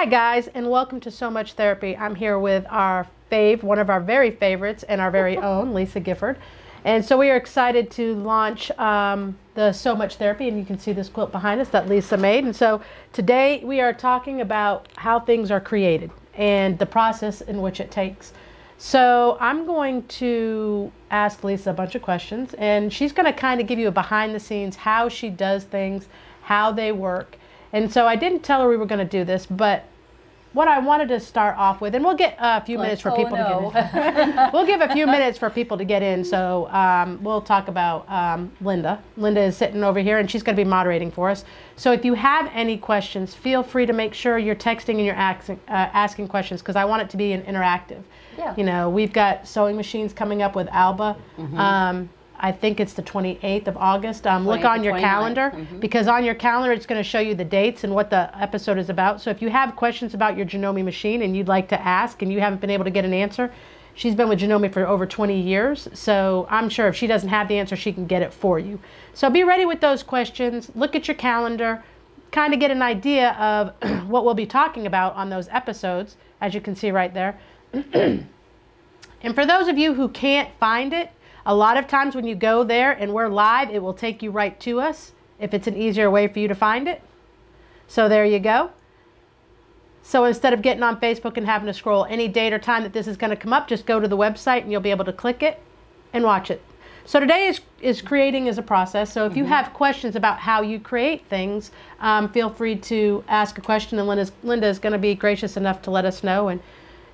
Hi, guys, and welcome to Sew Much Therapy. I'm here with our fave, one of our very favorites, and our very own, Lisa Gifford. And so we are excited to launch um, the Sew Much Therapy, and you can see this quilt behind us that Lisa made. And so today we are talking about how things are created and the process in which it takes. So I'm going to ask Lisa a bunch of questions, and she's going to kind of give you a behind the scenes how she does things, how they work. And so I didn't tell her we were going to do this, but what I wanted to start off with, and we'll get a few Like, minutes for oh, people no. to get in. we'll give a few minutes for people to get in. So um, we'll talk about um, Linda. Linda is sitting over here, and she's going to be moderating for us. So if you have any questions, feel free to make sure you're texting and you're asking, uh, asking questions because I want it to be an interactive. Yeah. You know, we've got sewing machines coming up with Alba. Um, I think it's the 28th of August. Um, look on your 29th. calendar Mhm. because on your calendar it's going to show you the dates and what the episode is about. So if you have questions about your Janome machine and you'd like to ask and you haven't been able to get an answer, she's been with Janome for over 20 years. So I'm sure if she doesn't have the answer, she can get it for you. So be ready with those questions. Look at your calendar, kind of get an idea of what we'll be talking about on those episodes, as you can see right there. And for those of you who can't find it, a lot of times when you go there and we're live, it will take you right to us if it's an easier way for you to find it. So there you go. So instead of getting on Facebook and having to scroll any date or time that this is going to come up, just go to the website and you'll be able to click it and watch it. So today is, is creating as a process. So if you have questions about how you create things, um, feel free to ask a question and Linda's, Linda is going to be gracious enough to let us know. And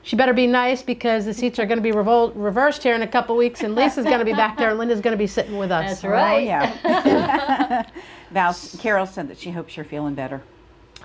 she better be nice because the seats are going to be revol- reversed here in a couple weeks and Lisa's going to be back there and Linda's going to be sitting with us. That's right. Oh, yeah. Val, Carol said that she hopes you're feeling better.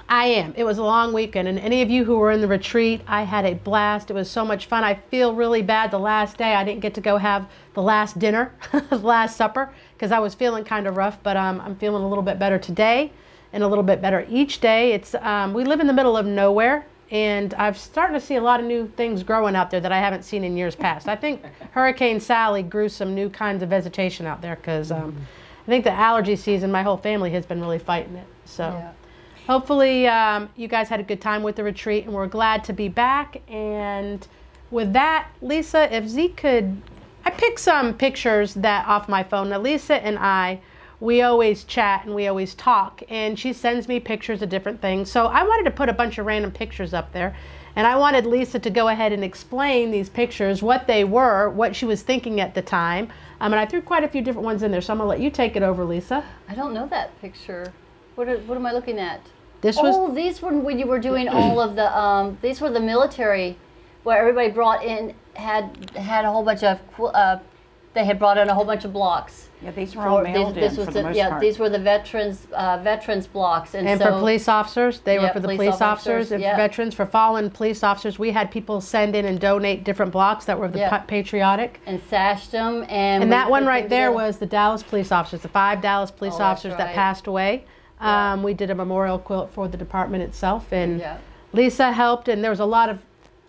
I am. It was a long weekend, and any of you who were in the retreat, I had a blast. It was so much fun. I feel really bad the last day. I didn't get to go have the last dinner, the last supper, because I was feeling kind of rough. But um, I'm feeling a little bit better today, and a little bit better each day. It's um, we live in the middle of nowhere, and I've starting to see a lot of new things growing out there that I haven't seen in years past. I think Hurricane Sally grew some new kinds of vegetation out there because um, I think the allergy season, my whole family has been really fighting it. So. Yeah. Hopefully, um, you guys had a good time with the retreat, and we're glad to be back. And with that, Lisa, if Zeke could, I picked some pictures that off my phone. Now, Lisa and I, we always chat and we always talk, and she sends me pictures of different things. So I wanted to put a bunch of random pictures up there, and I wanted Lisa to go ahead and explain these pictures, what they were, what she was thinking at the time. Um, and I threw quite a few different ones in there, so I'm gonna let you take it over, Lisa. I don't know that picture. What, are, what am I looking at? This was oh, these were when you were doing all of the. Um, these were the military, where everybody brought in had had a whole bunch of. Uh, they had brought in a whole bunch of blocks. Yeah, these were all For- mailed this in was for the, the most yeah, part. these were the veterans uh, veterans blocks, and, And so for police officers, they were for the police police, officers, officers, and yeah. for veterans, for fallen police officers. We had people send in and donate different blocks that were the Yeah. patriotic. and sashed them, and And that one right there together. was the Dallas police officers, the five Dallas police Oh, that's officers that passed away. Yeah. Um, we did a memorial quilt for the department itself, and Yeah. Lisa helped, and there was a lot of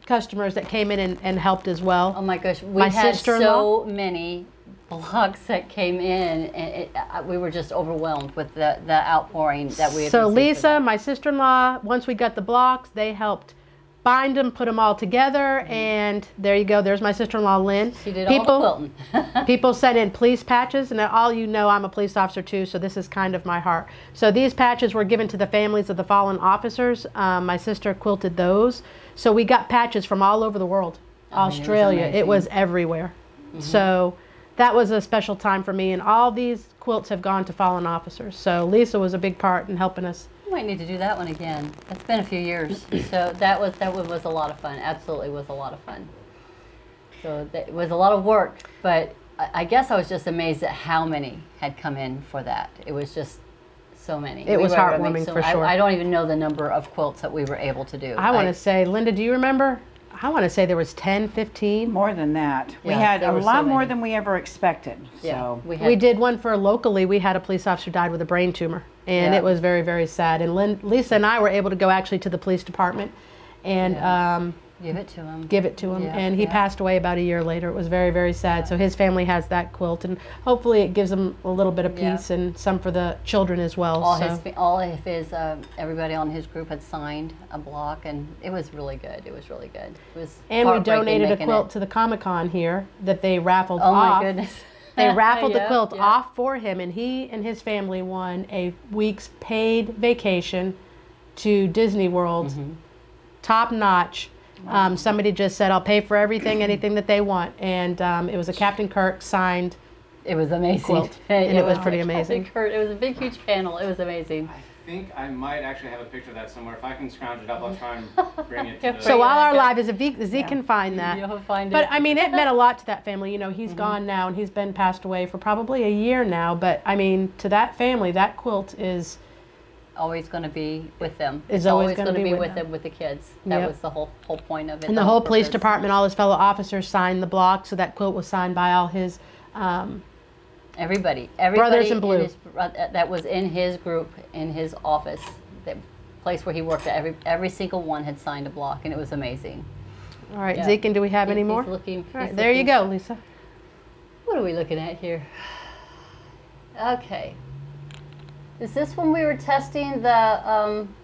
customers that came in and, and helped as well. Oh my gosh, we My had so many blocks that came in, and it, uh, we were just overwhelmed with the, the outpouring that we had. So Lisa, my sister-in-law, once we got the blocks, they helped bind them, put them all together, and there you go. There's my sister-in-law, Lynn. she did all the quilting. people sent in police patches, and all you know, I'm a police officer too, so this is kind of my heart. So these patches were given to the families of the fallen officers. Um, my sister quilted those, so we got patches from all over the world. I mean, it was Australia, it was everywhere. Mm-hmm. So that was a special time for me, and all these quilts have gone to fallen officers. So Lisa was a big part in helping us. We might need to do that one again. It's been a few years, so that was that was, was a lot of fun. Absolutely, was a lot of fun. So it was a lot of work, but I, I guess I was just amazed at how many had come in for that. It was just so many. It was were able to make heartwarming so- for I- sure. I, don't even know the number of quilts that we were able to do. I want to say, Linda, do you remember? I want to say there was 10, 15. More than that. we had a were so lot more than we ever expected. Yeah, So we had We did one for locally. We had a police officer died with a brain tumor, and Yeah. it was very, very sad. And Lynn, Lisa and I were able to go actually to the police department, and Yeah. um, Give it to him. give it to him. Yeah, and he yeah. passed away about a year later. It was very, very sad. So his family has that quilt, and hopefully it gives them a little bit of Yeah. peace and some for the children as well. all so. his all of his uh, everybody on his group had signed a block, and it was really good. It was really good. It was and we donated a quilt it. to the Comic Con here that they raffled Oh off. my goodness! They raffled the quilt yeah. off for him, and he and his family won a week's paid vacation to Disney World, Mm-hmm. top notch. Um, somebody just said, "I'll pay for everything, anything that they want," and um, it was a Captain Kirk signed. It was amazing, quilt, and it was pretty amazing. Captain Kurt. It was a big, huge panel. It was amazing. I think I might actually have a picture of that somewhere. If I can scrounge it up, I'll try and bring it to Yeah, the. So while our back live is a Zeke, Zeke can find that. You'll find But it. I mean, it meant a lot to that family. You know, Mm-hmm. he's gone now, and he's been passed away for probably a year now. But I mean, to that family, that quilt is always going to be with them. Is It's always gonna gonna be be with them. them with the kids. That Yep. was the whole whole point of it. And the whole police purpose. department, all his fellow officers signed the block, so that quilt was signed by all his. Um, Everybody, everybody in blue. his, uh, that was in his group in his office, the place where he worked at. Every every single one had signed a block, and it was amazing. all right, Yeah. Zeke, and do we have He- any more? looking- right, there you go, Lisa. What are we looking at here? Okay. Is this when we were testing the um,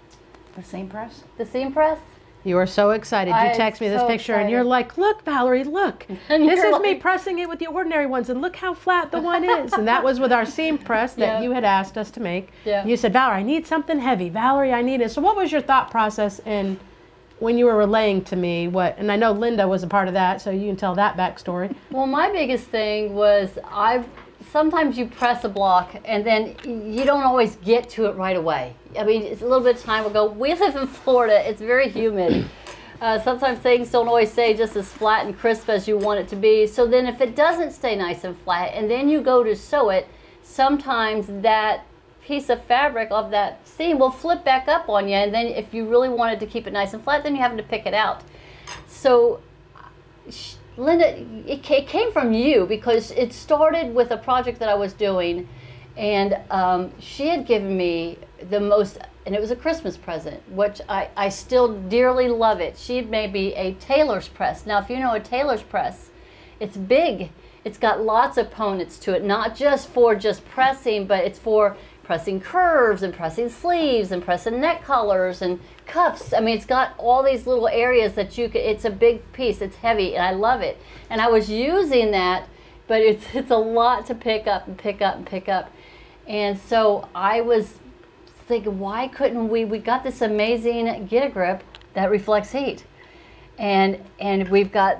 The same press? the seam press? You are so excited. You text me this so picture, and you're like, "Look, Valerie, look. And this is me pressing it with the ordinary ones, and look how flat the one is." and that was with our seam press that Yeah. you had asked us to make. Yeah. You said, "Valerie, I need something heavy. Valerie, I need it." So, what was your thought process in when you were relaying to me what? And I know Linda was a part of that, so you can tell that backstory. Well, my biggest thing was I sometimes you press a block and then you don't always get to it right away. I mean, it's a little bit of time ago. We live in Florida. It's very humid. Uh, sometimes things don't always stay just as flat and crisp as you want it to be. So then if it doesn't stay nice and flat and then you go to sew it, sometimes that piece of fabric of that seam will flip back up on you. And then if you really wanted to keep it nice and flat, then you have to pick it out. So Linda, it, it came from you because it started with a project that I was doing, and um, she had given me the most, and it was a Christmas present, which I, I still dearly love it. She had made me a tailor's press. Now, if you know a tailor's press, it's big. It's got lots of components to it, not just for just pressing, but it's for pressing curves and pressing sleeves and pressing neck collars and cuffs. I mean, it's got all these little areas that you could, it's a big piece, it's heavy, and I love it. And I was using that, but it's, it's a lot to pick up and pick up and pick up. And so I was thinking, why couldn't we, we got this amazing get a grip that reflects heat. And, and we've got,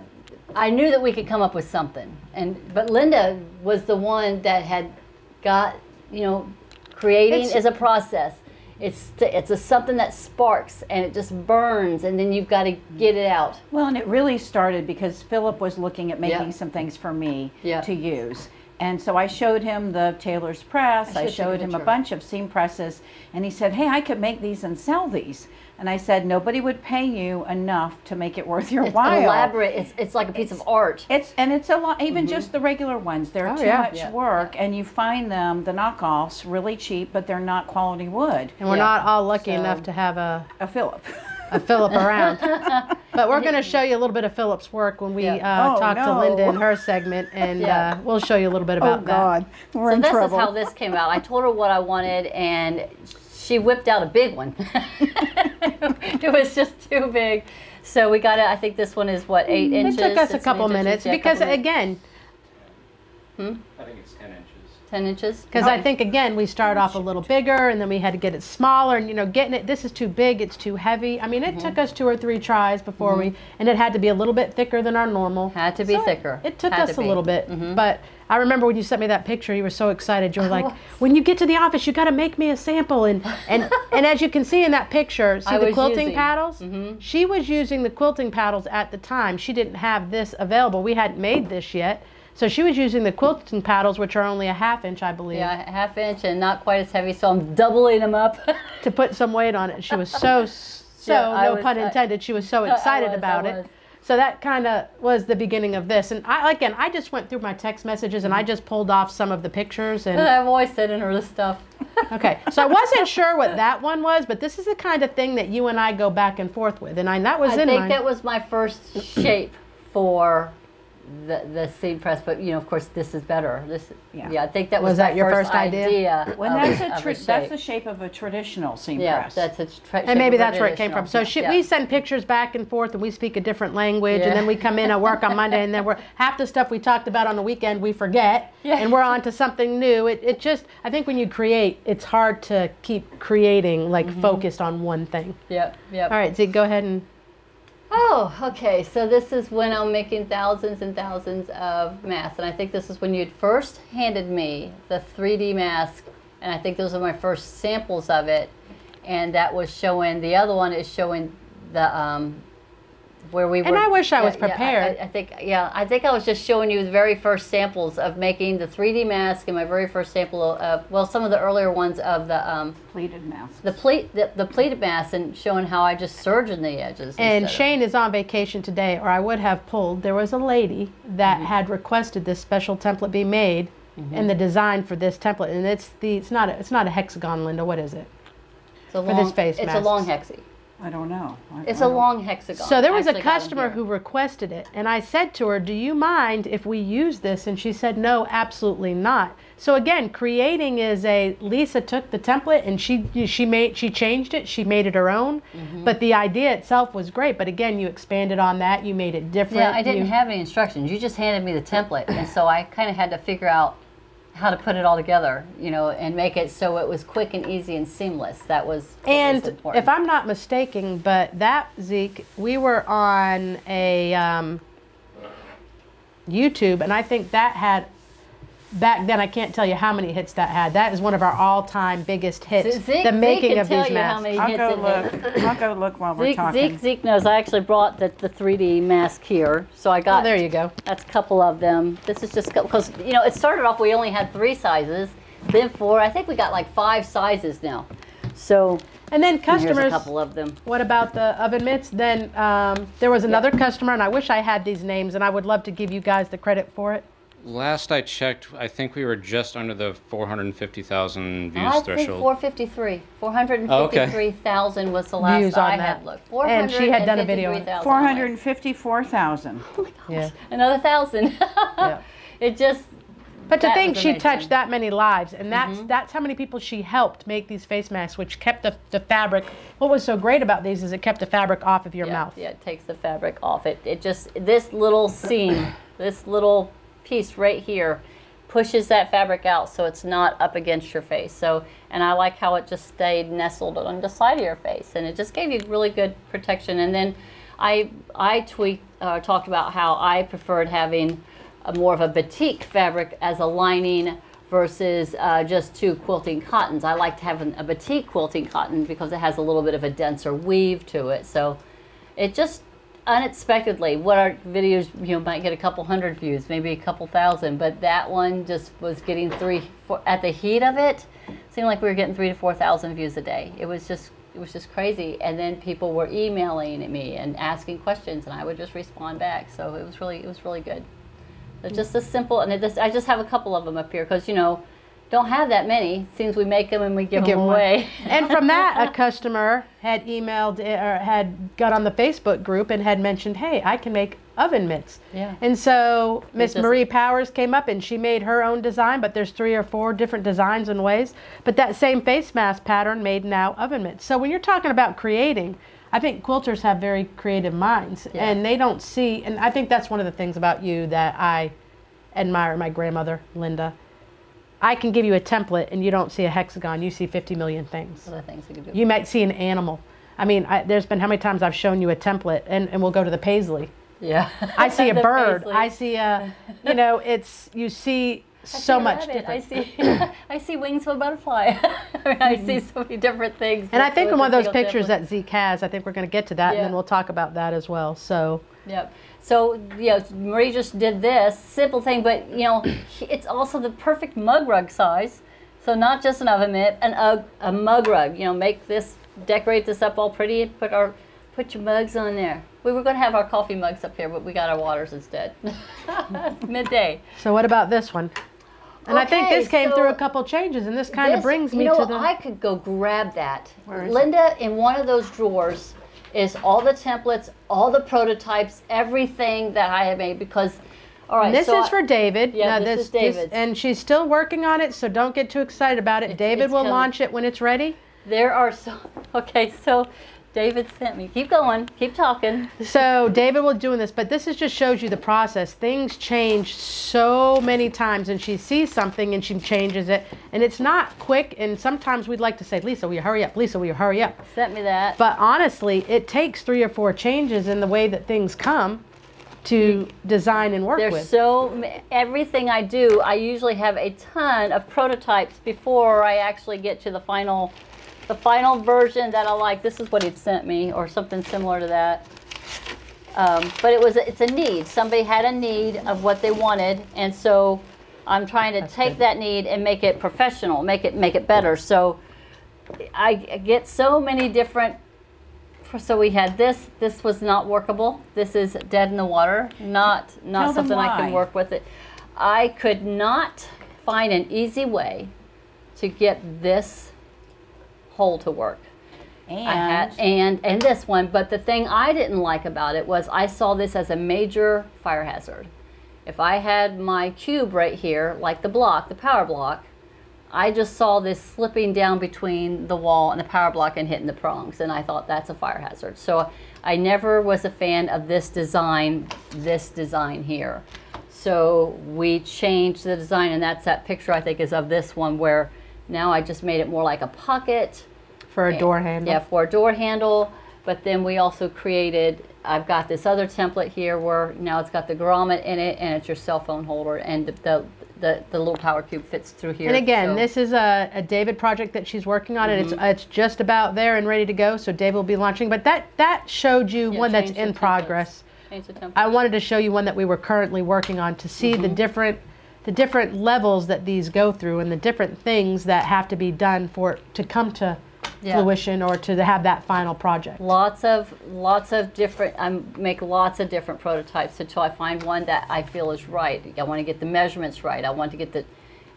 I knew that we could come up with something. And, but Linda was the one that had got, you know, creating It's- is a process. It's it's a something that sparks and it just burns, and then you've got to get it out. Well, and it really started because Philip was looking at making Yeah. some things for me Yeah. to use. And so I showed him the tailor's press. I I, should take a showed him a bunch of seam presses. And he said, Hey, I could make these and sell these. And I said, Nobody would pay you enough to make it worth your It's while. elaborate. It's it's like a piece of art. It's and it's a lot. Even just the regular ones, they're Oh, too yeah. much Mm-hmm. Yeah. work, and you find them the knockoffs really cheap, but they're not quality wood. And we're Yeah. not all lucky So- enough to have a, A Philip. a Philip around. but we're going to show you a little bit of Philip's work when we Yeah. uh, Oh, talk to. Linda in her segment, and Yeah. uh, we'll show you a little bit about that. we're so in this trouble. is how this came out. I told her what I wanted, and she whipped out a big one. it was just too big. So we got it. I think this one is what eight It inches. took us a couple eight minutes because, couple minutes. again, hmm? I think it's 10 inches. Because I think again we started off a little bigger and then we had to get it smaller and you know getting it this is too big it's too heavy. I mean it mm-hmm. took us two or three tries before we mm-hmm. and it had to be a little bit thicker than our normal. Had to be So thicker. it took Had us to a little bit mm-hmm. but I remember when you sent me that picture you were so excited. You were like oh. when you get to the office you got to make me a sample and and and as you can see in that picture see I the quilting using- paddles? She was using the quilting paddles at the time. She didn't have this available. We hadn't made this yet so she was using the quilting paddles which are only a half inch I believe Yeah, a half inch and not quite as heavy, so I'm doubling them up. to put some weight on it. She was so, so Yeah, no was- pun I- intended. She was so excited was, about it. So that kind of was the beginning of this. And I again, I just went through my text messages and I just pulled off some of the pictures and I've always sending her this stuff. Okay, so I wasn't sure what that one was, but this is the kind of thing that you and I go back and forth with, and I that was I in I think mine. that was my first shape for the the seam press, but you know, of course, this is better. This, Yeah. yeah, I think that was, Was that my your first first idea? When of, that's a, a tra- a that's the shape of a traditional seam yeah, press. that's a tra- and maybe shape of a that's where it came from. So traditional. she, Yeah. we send pictures back and forth, and we speak a different language, Yeah. and then we come in and work on Monday, and then we're half the stuff we talked about on the weekend we forget, Yeah. and we're on to something new. It, it just, I think when you create, it's hard to keep creating like Mm-hmm. focused on one thing. Yep, yep. All right, Zeke, go ahead and Oh, okay. So this is when I'm making thousands and thousands of masks, and I think this is when you'd first handed me the 3D mask, and I think those are my first samples of it, and that was showing. The other one is showing the um, where we were, And. I wish I was yeah, yeah, prepared. I, I think yeah, I think I was just showing you the very first samples of making the 3D mask, and my very first sample of well, some of the earlier ones of the um, pleated mask. the pleat the, the pleated mask, and showing how I just serge in the edges. And instead of- Shane is on vacation today, or I would have pulled. There was a lady that Mm-hmm. had requested this special template be made, and the design for this template, and it's the it's not a, it's not a hexagon, Linda. What is it? It's a this long, face It's masks. a long hexi. I don't know. I- It's I a long hexagon. So there was a Actually got 'em customer here. who requested it, and I said to her, "Do you mind if we use this?" And she said, "No, absolutely not." So again, creating is a Lisa took the template and she she made she changed it, she made it her own, Mm-hmm. but the idea itself was great. But again, you expanded on that, you made it different. Yeah, I didn't you- have any instructions. You just handed me the template, and so I kind of had to figure out how to put it all together, you know, and make it so it was quick and easy and seamless. That was was And important. if I'm not mistaken, but that Zeke, we were on a um, YouTube, and I think that had back then. I can't tell you how many hits that had. That is one of our all-time biggest hits. Zeke, Zeke the making can of tell these you how masks. many I'll hits go it look. hit. I'll go look while we're talking. Zeke, Zeke knows. I actually brought the, the 3D mask here, so I got Oh, there you go. That's a couple of them. This is just because you know it started off we only had three sizes, then four. I think we got like five sizes now. So And then and here's a couple of them. What about the oven mitts? Then um, there was another customer, and I wish I had these names, and I would love to give you guys the credit for it. Last I checked, I think we were just under the 450,000 views I think threshold. 453. 453,000 was the last Views on I that. had looked. And she had done a video on it. 453,000. Four hundred and fifty-four thousand. Oh yeah. Another thousand. Yeah. It just But to think she amazing. touched that many lives, and that's mm-hmm. that's how many people she helped make these face masks, which kept the, the fabric. What was so great about these is it kept the fabric off of your yeah, mouth. Yeah, it takes the fabric off. It it just this little seam, this little piece right here pushes that fabric out so it's not up against your face. So and I like how it just stayed nestled on the side of your face and it just gave you really good protection. And then I I tweaked uh, talked about how I preferred having a more of a batik fabric as a lining versus uh, just two quilting cottons. I like liked having a batik quilting cotton because it has a little bit of a denser weave to it. So it just unexpectedly what our videos you know might get a couple hundred views maybe a couple thousand but that one just was getting three four, at the heat of it seemed like we were getting three to four thousand views a day. It was just it was just crazy. And then people were emailing at me and asking questions and i would just respond back. So it was really it was really good. It's just a simple and it just, i just have a couple of them up here because you know don't have that many seems we make them and we give, Give them 'em away and from that, a customer had emailed eh, or had got on the Facebook group and had mentioned, "Hey, I can make oven mitts." Yeah. And so Miss Marie Powers came up and she made her own design, but there's three or four different designs and ways. But that same face mask pattern made now oven mitts. So when you're talking about creating, I think quilters have very creative minds, Yeah. and they don't see. And I think that's one of the things about you that I admire. My grandmother, Linda. I can give you a template and you don't see a hexagon, you see 50 million things. other things we could do You might see an animal. I mean, I, there's been how many times I've shown you a template and, and we'll go to the paisley. yeah I see a bird. paisley. I see a, you know, it's, you see so much different. I see, I see wings of a butterfly. I, mean, I see so many different things. and I think in one of those pictures template. that Zeke has, I think we're going to get to that and then we'll talk about that as well. So, Yep. So you know, Marie just did this simple thing, but you know, it's also the perfect mug rug size. So not just an oven mitt, an a, a mug rug. You know, make this, decorate this up all pretty, and put our Put your mugs on there. We were going to have our coffee mugs up here, but we got our waters instead. Midday. So what about this one? And I think this came through a couple changes, and this kind of brings you me know to the. I could go grab that. Is it? Linda, in one of those drawers is all the templates, all the prototypes, everything that I have made because, all right. This so is for David. Yeah, Now, this is David's. and she's still working on it, so don't get too excited about it. It's- David it's will coming. launch it when it's ready. There are so, okay, so David sent me. Keep going, keep talking. So David will doing this, but this is just shows you the process. Things change so many times, and she sees something and she changes it, and it's not quick. And sometimes we'd like to say, Lisa, will you hurry up? Lisa, will you hurry up? Sent me that. But honestly, it takes three or four changes in the way that things come to design and work There's with. so everything I do, I usually have a ton of prototypes before I actually get to the final, the final version that I like. This is what he sent me, or something similar to that. Um, but it was it's a need. Somebody had a need of what they wanted, and so I'm trying to take good. that need and make it professional, make it make it better. So I I get so many different. So we had this. This was not workable. This is dead in the water. Not not Tell something I can work with it. I could not find an easy way to get this hole to work. And, had, and and this one, but the thing I didn't like about it was I saw this as a major fire hazard. If I had my cube right here, like the block, the power block, I just saw this slipping down between the wall and the power block and hitting the prongs, and I thought that's a fire hazard. So I never was a fan of this design, this design here. So we changed the design, and that's that picture I think is of this one where now I just made it more like a pocket for a door handle. yeah, for a door handle. But then we also created, I've got this other template here where now it's got the grommet in it and it's your cell phone holder and the, the, the, the little power cube fits through here. And again, so- this is a, a David project that she's working on, and Mm-hmm. it's it's just about there and ready to go. So David will be launching. But that that showed you Yeah, one that's in progress. Change the template. I wanted to show you one that we were currently working on to see Mm-hmm. the different the different levels that these go through and the different things that have to be done for it to come to Yeah. fruition or to have that final project. lots of lots of different i make lots of different prototypes until i find one that i feel is right. I want to get the measurements right. I want to get the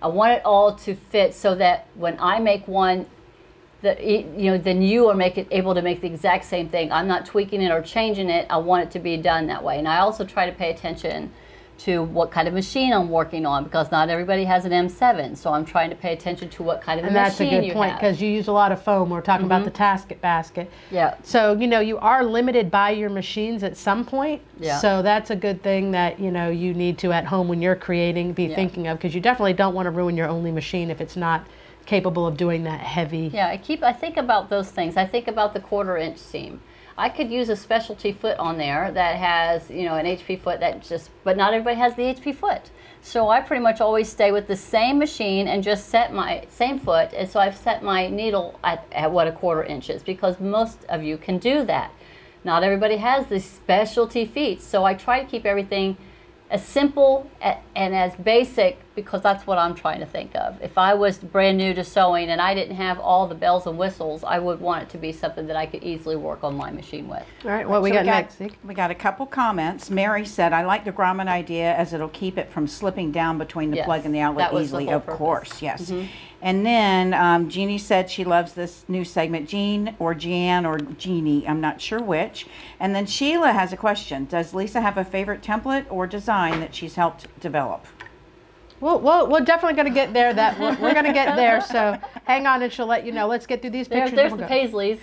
i want it all to fit so that when i make one that you know then you are make it, able to make the exact same thing. I'm not tweaking it or changing it. I want it to be done that way. And i also try to pay attention to what kind of machine i'm working on because not everybody has an m7 so i'm trying to pay attention to what kind of And a that's a good point Mm-hmm. because you use a lot of foam. We're talking about the tasket basket. yeah So, you know, you are limited by your machines at some point. Yeah. So that's a good thing that, you know, you need to at home when you're creating be Yeah. thinking of because you definitely don't want to ruin your only machine if it's not capable of doing that heavy. Yeah, I keep. I think about those things. I think about the quarter inch seam. I could use a specialty foot on there that has, you know, an HP foot that just, but not everybody has the HP foot. So I pretty much always stay with the same machine and just set my same foot. And so I've set my needle at, at what a quarter inch is because most of you can do that. Not everybody has these specialty feet. So I try to keep everything as simple and as basic because that's what I'm trying to think of. If I was brand new to sewing and I didn't have all the bells and whistles, I would want it to be something that I could easily work on my machine with. All right, what we So got next? We got a couple comments. Mary said, "I like the grommet idea as it'll keep it from slipping down between the Yes, plug and the outlet that was the easily." whole Of purpose. Course, yes. Mm-hmm. And then um, Jeannie said she loves this new segment. Jean or Jeanne or Jeannie, I'm not sure which. And then Sheila has a question: Does Lisa have a favorite template or design that she's helped develop? Well, well, we're definitely going to get there. That we're, we're going to get there. So hang on, and she'll let you know. Let's get through these There, pictures. there's the we'll go. Paisleys.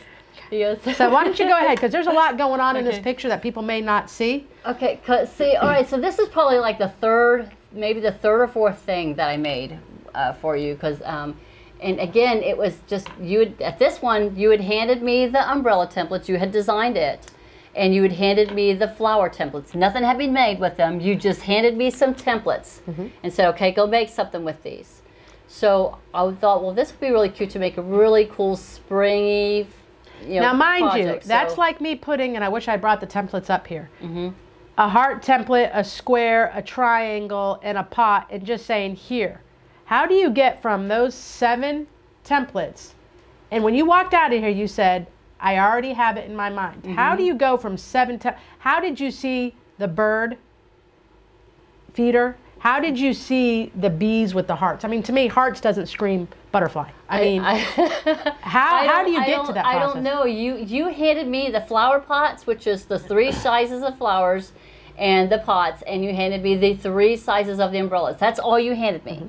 Yes. So why don't you go ahead? Because there's a lot going on in this picture that people may not see. Okay. see, all right, so this is probably like the third, maybe the third or fourth thing that I made uh, for you, because, um, and again, it was just, you had, at this one, you had handed me the umbrella templates, you had designed it, and you had handed me the flower templates. Nothing had been made with them, you just handed me some templates and said, okay, go make something with these. So I thought, well, this would be really cute to make a really cool springy, you know, now, mind project. you, that's So- like me putting, and I wish I brought the templates up here. Mm-hmm. A heart template, a square, a triangle, and a pot, and just saying here. How do you get from those seven templates? And when you walked out of here, you said, I already have it in my mind. How Mm-hmm. do you go from seven to? How did you see the bird feeder? How did you see the bees with the hearts? I mean, to me, hearts doesn't scream butterfly. I mean, I, how I how don't- you I get to that Process? I don't know. You you handed me the flower pots, which is the three sizes of flowers, and the pots, and you handed me the three sizes of the umbrellas. That's all you handed me. Mm-hmm.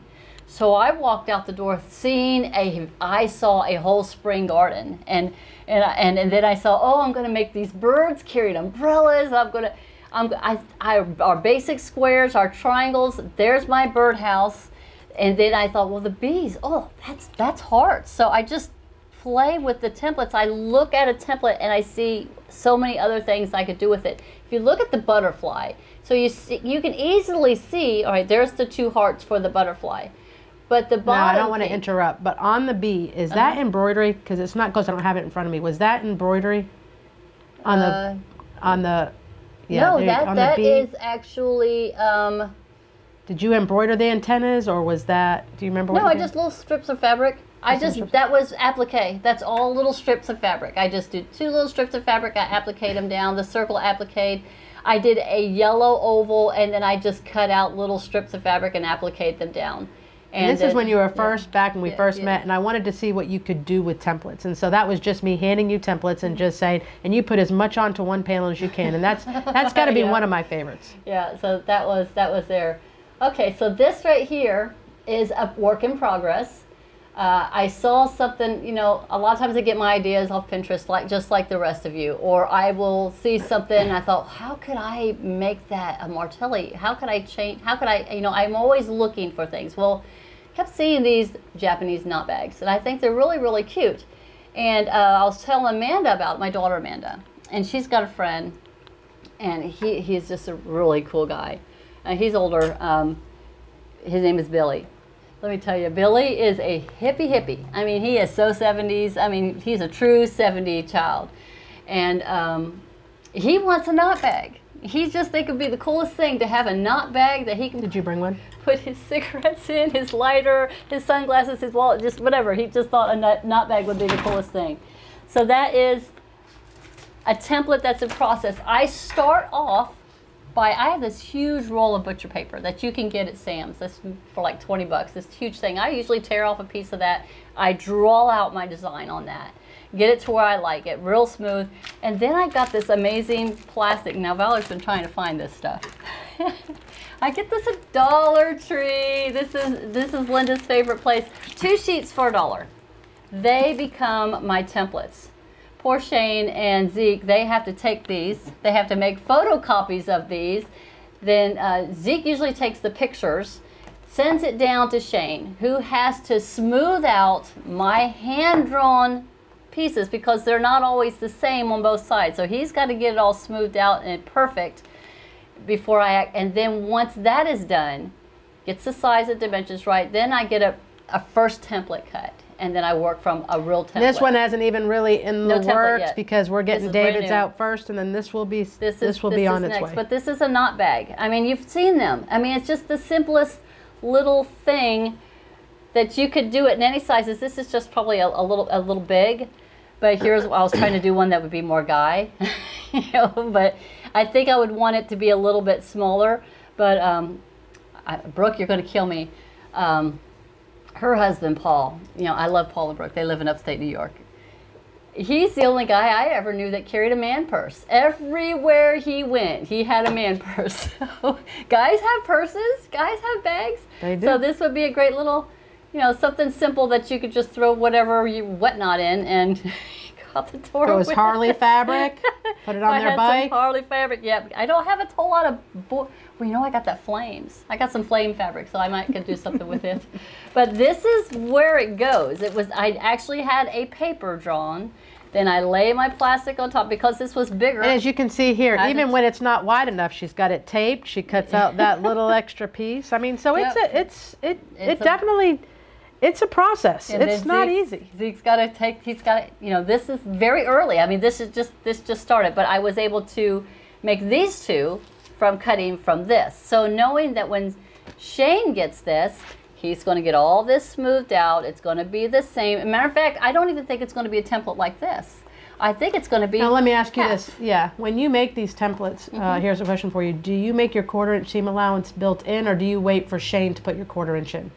So I walked out the door, seeing a. I saw a whole spring garden, and and and and then I saw, oh, I'm going to make these birds carrying umbrellas. I'm going to. I'm, I, I, our basic squares, our triangles. There's my birdhouse, and then I thought, well, the bees. Oh, that's that's hearts. So I just play with the templates. I look at a template and I see so many other things I could do with it. If you look at the butterfly, so you see, you can easily see. All right, there's the two hearts for the butterfly, but the No. I don't want to interrupt, but on the bee, is that Uh-huh. embroidery? Because it's not because I don't have it in front of me. Was that embroidery on Uh, the on the? Yeah, no, there- that that is actually. Um, Did you embroider the antennas, or was that? Do you remember? No, I did? just little strips of fabric. I Just just strips? that was applique. That's all little strips of fabric. I just did two little strips of fabric. I applique them down. The circle applique. I did a yellow oval, and then I just cut out little strips of fabric and applique them down. And this is when you were yeah. first back when we Yeah, first yeah. met, and I wanted to see what you could do with templates. And so that was just me handing you templates and mm-hmm. just saying, and you put as much onto one panel as you can, and that's that's got to be Yeah. one of my favorites. Yeah, so that was that was there. Okay, so this right here is a work in progress. Uh, I saw something, you know, a lot of times I get my ideas off Pinterest, like just like the rest of you, or I will see something and I thought, how could I make that a Martelli? How could I change? How could I, you know, I'm always looking for things. Well, kept seeing these Japanese knot bags, and I think they're really, really cute. And uh, I was telling Amanda about it, my daughter Amanda, and she's got a friend and he, he's just a really cool guy. Uh, he's older. Um, his name is Billy. Let me tell you, Billy is a hippie hippie. I mean, he is so 70s. I mean, he's a true 70 child. And um, he wants a knot bag. He just think it would be the coolest thing to have a knot bag that he can Did you bring one? put his cigarettes in, his lighter, his sunglasses, his wallet, just whatever. He just thought a knot, knot bag would be the coolest thing. So that is a template that's in process. I start off by I have this huge roll of butcher paper that you can get at Sam's. This for like 20 bucks. This huge thing. I usually tear off a piece of that. I draw out my design on that. Get it to where I like it, real smooth. And then I got this amazing plastic. Now Valerie's been trying to find this stuff. I get this at Dollar Tree. This is this is Linda's favorite place. Two sheets for a dollar. They become my templates. Poor Shane and Zeke, they have to take these. They have to make photocopies of these. Then uh, Zeke usually takes the pictures, sends it down to Shane, who has to smooth out my hand-drawn pieces because they're not always the same on both sides. So he's got to get it all smoothed out and perfect before I act. And then once that is done, gets the size and dimensions right, then I get a, a first template cut. And then I work from a real template. This one hasn't even really in No the works yet. because we're getting David's out first, and then this will be this, this, will this be is on its next. way. But this is a knot bag. I mean, you've seen them. I mean, it's just the simplest little thing that you could do it in any sizes. This is just probably a, a little a little big. But here's I was trying to do one that would be more guy, you know. But I think I would want it to be a little bit smaller. But um, I, Brooke, you're going to kill me. Um, her husband Paul, you know, I love Paul and Brooke. They live in upstate New York. He's the only guy I ever knew that carried a man purse. Everywhere he went, he had a man purse. So guys have purses. Guys have bags. They do. So this would be a great little, you know, something simple that you could just throw whatever you whatnot in and out the door. It was with Harley fabric. Put it on I their had bike. Some Harley fabric. Yeah, I don't have a whole lot of. Well, you know, I got that flames. I got some flame fabric, so I might could do something with it. But this is where it goes. It was. I actually had a paper drawn. Then I lay my plastic on top because this was bigger. And as you can see here, I even just- when it's not wide enough, she's got it taped. She cuts out that little extra piece. I mean, so it's a, it's it It's it a- definitely it's a process. It's not Zeke's- easy. Zeke's got to take. He's got to. You know, this is very early. I mean, this is just this just started, but I was able to make these two from cutting from this. So knowing that when Shane gets this, he's going to get all this smoothed out. It's going to be the same. Matter of fact, I don't even think it's going to be a template like this. I think it's going to be. Now let me ask you this. Yeah, when you make these templates, Mm-hmm. uh, here's a question for you. Do you make your quarter inch seam allowance built in, or do you wait for Shane to put your quarter inch in?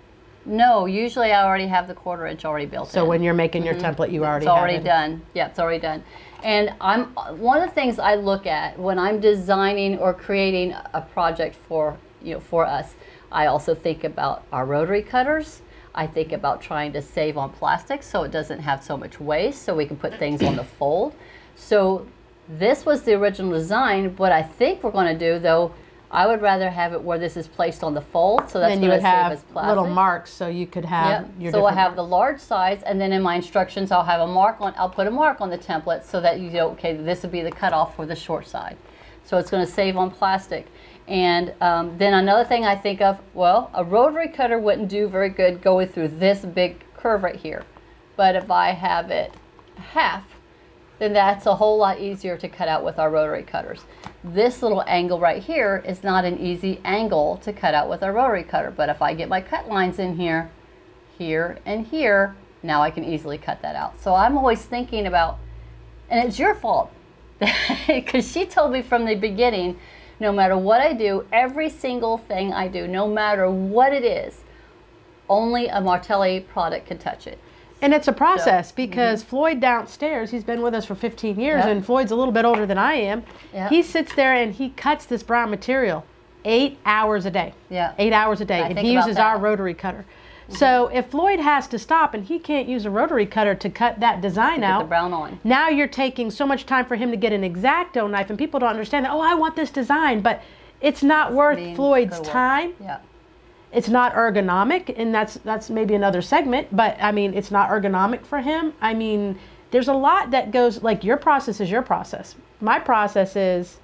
No, usually I already have the quarter inch already built in. So when you're making your template, you already Mm-hmm. It's already it. done. Yeah, it's already done. And I'm one of the things I look at when I'm designing or creating a project for you know for us. I also think about our rotary cutters. I think about trying to save on plastic so it doesn't have so much waste, so we can put things on the fold. So this was the original design. What I think we're going to do though. I would rather have it where this is placed on the fold, so that's Then you would have little marks, so you could have Yep. your So I have the large size, and then in my instructions, I'll have a mark on. I'll put a mark on the template so that you know, okay, this would be the cutoff for the short side. So it's going to save on plastic. And um, then another thing I think of, well, a rotary cutter wouldn't do very good going through this big curve right here. But if I have it half, then that's a whole lot easier to cut out with our rotary cutters. This little angle right here is not an easy angle to cut out with our rotary cutter, but if I get my cut lines in here, here and here, now I can easily cut that out. So I'm always thinking about, and it's your fault, because she told me from the beginning, no matter what I do, every single thing I do, no matter what it is, only a Martelli product can touch it. And it's a process because Floyd downstairs, he's been with us for 15 years, Mm-hmm. Yep. and Floyd's a little bit older than I am. Yep. He sits there and he cuts this brown material eight hours a day. Yeah. Eight hours a day. I and he uses that. Mm-hmm. our rotary cutter. So if Floyd has to stop and he can't use a rotary cutter to cut that design Get out, the brown on. now you're taking so much time for him to get an exacto knife, and people don't understand that. Oh, I want this design, but it's not worth Floyd's time Yeah. It's not ergonomic and that's that's maybe another segment but i mean it's not ergonomic for him. I mean there's a lot that goes like your process is your process. My process is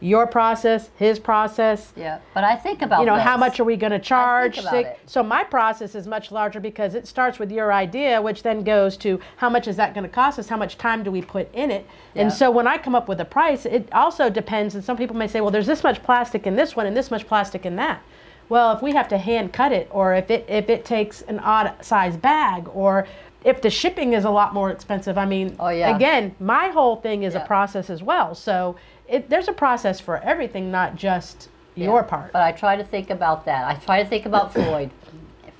your process his process. Yeah. But I think about you know how much are we going to charge? about Sig- it. so my process is much larger because it starts with your idea which then goes to how much is that going to cost us? How much time do we put in it? And so when i come up with a price it also depends and some people may say well there's this much plastic in this one and this much plastic in that well if we have to hand cut it or if it if it takes an odd size bag or if the shipping is a lot more expensive i mean Oh, yeah. again my whole thing is Yeah. a process as well so it, there's a process for everything not just your part But I try to think about that. I try to think about Floyd,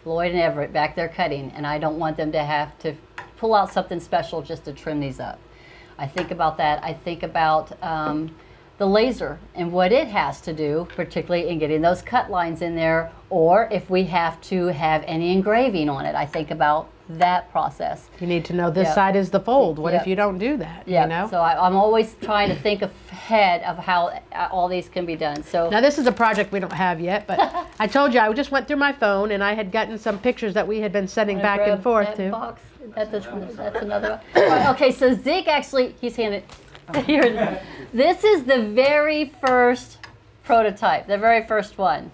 Floyd and Everett back there cutting, and I don't want them to have to pull out something special just to trim these up. I think about that. I think about um, the laser and what it has to do, particularly in getting those cut lines in there, or if we have to have any engraving on it. I think about that process. You need to know this Yep. side is the fold. What Yep. if you don't do that? Yeah. You know. So I, I'm always trying to think ahead of how uh, all these can be done. So now this is a project we don't have yet, but I told you I just went through my phone and I had gotten some pictures that we had been sending back and forth that to. Box. That does, that's another one. Okay, so Zeke actually, he's handed, here it is. This is the very first prototype, the very first one.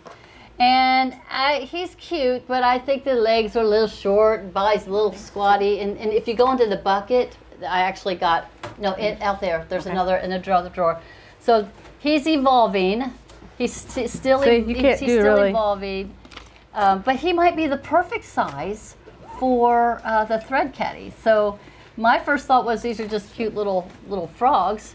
And I, he's cute, but I think the legs are a little short, body's a little squatty. And, and if you go into the bucket, I actually got, no, it, out there, there's another in the drawer, the drawer. So he's evolving. He's st- still, you can't he's do still really- evolving. Um, but he might be the perfect size for uh, the thread caddy. So my first thought was these are just cute little little frogs.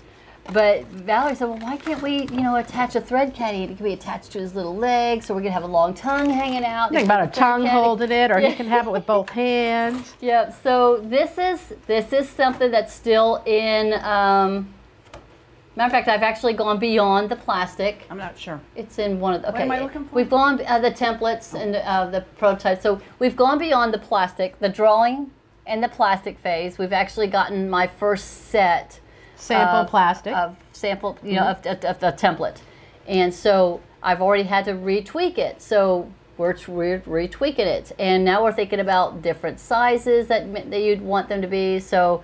But Valerie said, well, why can't we, you know, attach a thread caddy? It can be attached to his little legs, so we could have a long tongue hanging out. Think about a tongue caddy. holding it, or Yeah. you can have it with both hands. Yep. So this is this is something that's still in. Um, matter of fact, I've actually gone beyond the plastic. I'm not sure. It's in one of the. Okay, am I looking for? We've gone uh, the templates and uh, the prototypes. So we've gone beyond the plastic, the drawing, and the plastic phase. We've actually gotten my first set Sample of- plastic. of sample, you know, mm-hmm. of, of, of the template, and so I've already had to retweak it. So we're, we're retweaking it, and now we're thinking about different sizes that that you'd want them to be. So.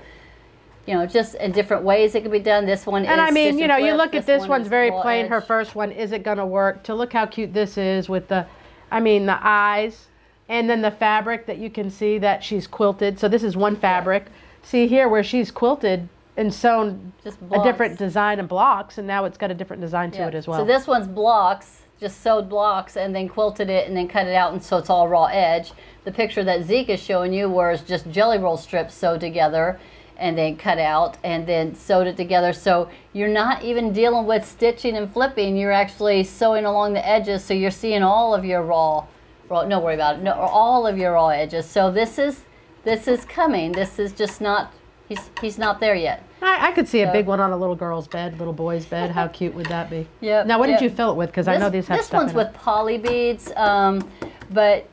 You know, just in different ways it can be done. This one and I mean, you know, and you look at this one one's very plain. Her first one, is it going to work? To look how cute this is with the, I mean, the eyes, and then the fabric that you can see that she's quilted. So this is one fabric. See here where she's quilted and sewn Just a different design and blocks, and now it's got a different design to Yeah. it as well. So this one's blocks, just sewed blocks and then quilted it and then cut it out and so it's all raw edge. The picture that Zeke is showing you was just jelly roll strips sewed together and then cut out and then sewed it together. So you're not even dealing with stitching and flipping. You're actually sewing along the edges, so you're seeing all of your raw. Raw don't worry about it. No, all of your raw edges. So this is this is coming. This is just not. He's he's not there yet. I, I could see a big one on a little girl's bed, little boy's bed. How cute would that be? Yep, Now, what did you fill it with? Because I know these have this one's with it. poly beads, um, but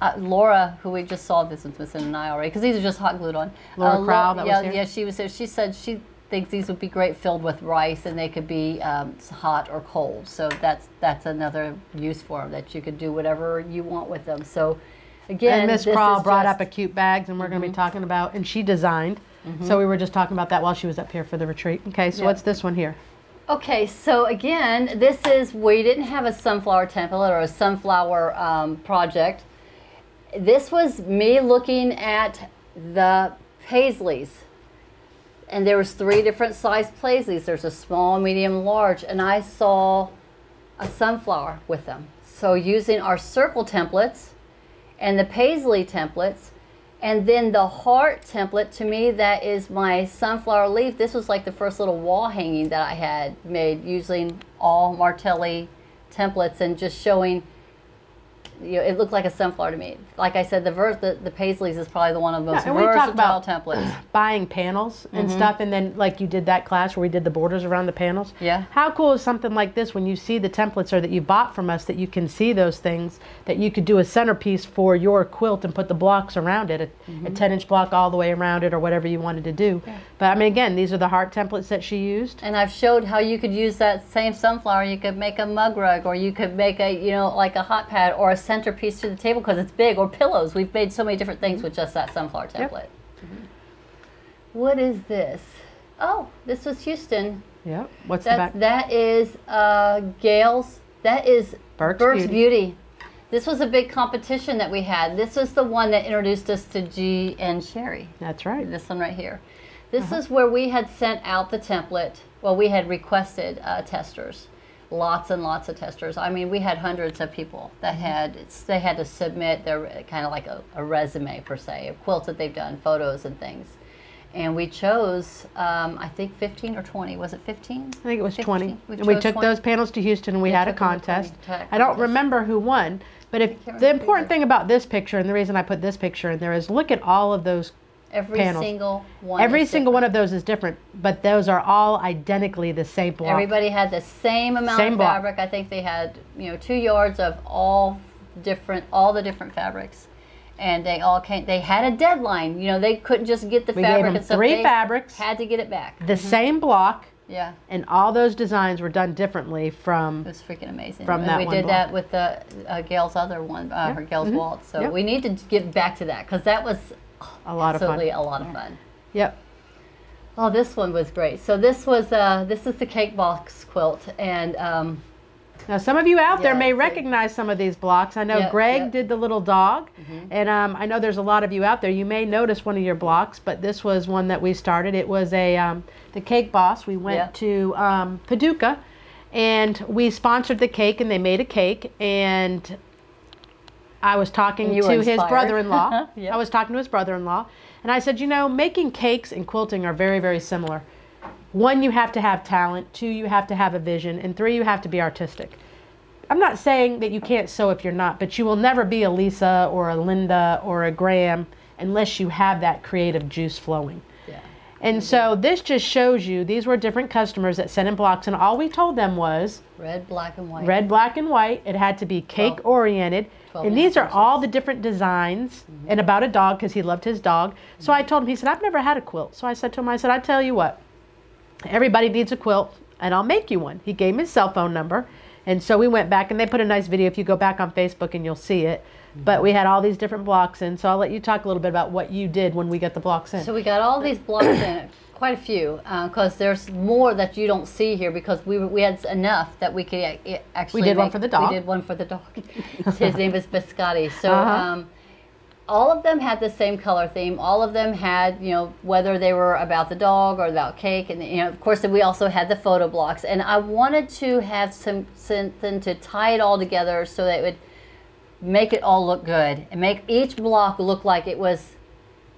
uh, Laura, who we just saw, this was in an eye already, because these are just hot glued on. Laura that was yeah, yeah, she was there. She said she thinks these would be great filled with rice, and they could be um, hot or cold. So that's that's another use for them that you could do whatever you want with them. So again, And Miss Crawl brought Mm-hmm. up a cute bags, and we're going to be talking about, and she designed. So we were just talking about that while she was up here for the retreat. Okay, so Yeah. what's this one here? Okay, so again, this is we didn't have a sunflower template or a sunflower um, project. This was me looking at the paisleys, and there was three different size paisleys. There's a small, medium, large, and I saw a sunflower with them. So using our circle templates and the paisley templates, and then the heart template, to me, that is my sunflower leaf. This was like the first little wall hanging that I had made using all Martelli templates and just showing, you know, it looked like a sunflower to me. Like I said, the, ver- the, the paisleys is probably the one of the most talk versatile templates. Buying panels and Mm-hmm. stuff, and then like you did that class where we did the borders around the panels. Yeah. How cool is something like this when you see the templates or that you bought from us that you can see those things that you could do a centerpiece for your quilt and put the blocks around it, a, Mm-hmm. a 10 inch block all the way around it or whatever you wanted to do. But I mean, again, these are the heart templates that she used. And I've showed how you could use that same sunflower. You could make a mug rug, or you could make a, you know, like a hot pad, or a centerpiece to the table because it's big, or pillows. We've made so many different things with just that sunflower template. What is this? Oh, this was Houston. Yep. What's the? That that is uh, Gail's. That is Burke's Burke's Beauty. Beauty. This was a big competition that we had. This was the one that introduced us to G and Sherry That's right. this one right here. This Uh-huh. is where we had sent out the template. Well, we had requested uh, testers, lots and lots of testers. I mean, we had hundreds of people that Mm-hmm. had they had to submit their kind of like a, a resume per se of quilts that they've done, photos and things. And we chose, um, I think, 15 or 20. Was it 15? I think it was 20. We and we took 20. those panels to Houston and we Yeah, had a took them to 20. contest. I don't remember who won, but if the important either. thing about this picture and the reason I put this picture in there is look at all of those. Every Panels. single one. Every single different. one of those is different, but those are all identically the same block. Everybody had the same amount Same of block. fabric. I think they had, you know, two yards of all different, all the different fabrics, and they all came. They had a deadline. You know, they couldn't just get the We gave fabric them and stuff. three They fabrics, Had to get it back. the same block, Yeah, and all those designs were done differently from. it was freaking amazing. From and that we one did block. that with the uh, Gail's other one, uh, her Gail's Waltz. So Yep. we need to get back to that because that was A lot of fun. absolutely a lot of fun. Yep. Oh, this one was great. So this was uh, this is the Cake Boss quilt, and um, Now, some of you out there may recognize some of these blocks. I know Yep, Greg yep. Did the little dog, and um, I know there's a lot of you out there. You may notice one of your blocks, but this was one that we started. It was a um, the Cake Boss. We went Yep. to um, Paducah, and we sponsored the cake, and they made a cake, and I was talking you to his brother-in-law. Yep. I was talking to his brother-in-law, and I said, you know, making cakes and quilting are very, very similar. One, you have to have talent. Two, you have to have a vision, and three, you have to be artistic. I'm not saying that you can't sew if you're not, but you will never be a Lisa or a Linda or a Graham unless you have that creative juice flowing. And so this just shows you these were different customers that sent in blocks, and all we told them was red, black, and white. red, black, and white. It had to be cake oriented. 12 And these are all the different designs mm-hmm. and about a dog because he loved his dog. So I told him, he said, I've never had a quilt. So I said to him, I said, I tell you what, everybody needs a quilt and I'll make you one. He gave me his cell phone number. And so we went back and they put a nice video. If you go back on Facebook and you'll see it. But we had all these different blocks in. So I'll let you talk a little bit about what you did when we got the blocks in. So we got all these blocks in, quite a few, because there's more that you don't see here because we, we had enough that we could actually. We did one for the dog. We did one for the dog. His name is Biscotti. So Uh-huh. um, all of them had the same color theme. All of them had, you know, whether they were about the dog or about cake, and you know, of course, we also had the photo blocks. And I wanted to have some something to tie it all together so that it would make it all look good and make each block look like it was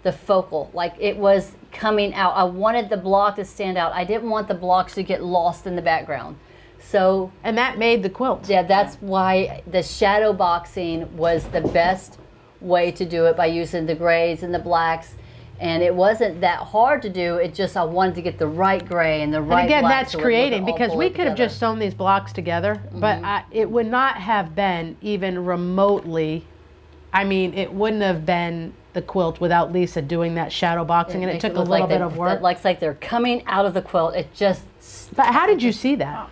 the focal. Like it was coming out. I wanted the block to stand out. I didn't want the blocks to get lost in the background. So And that made the quilt. yeah, that's why the shadow boxing was the best way to do it by using the grays and the blacks. And it wasn't that hard to do. It just I wanted to get the right gray and the right. And again, that's so it creating because we could have just sewn these blocks together, but Mm-hmm. I, it would not have been even remotely. I mean, it wouldn't have been the quilt without Lisa doing that shadow boxing, and it took a little like bit they- of work. That looks like they're coming out of the quilt. It just but how did you see that?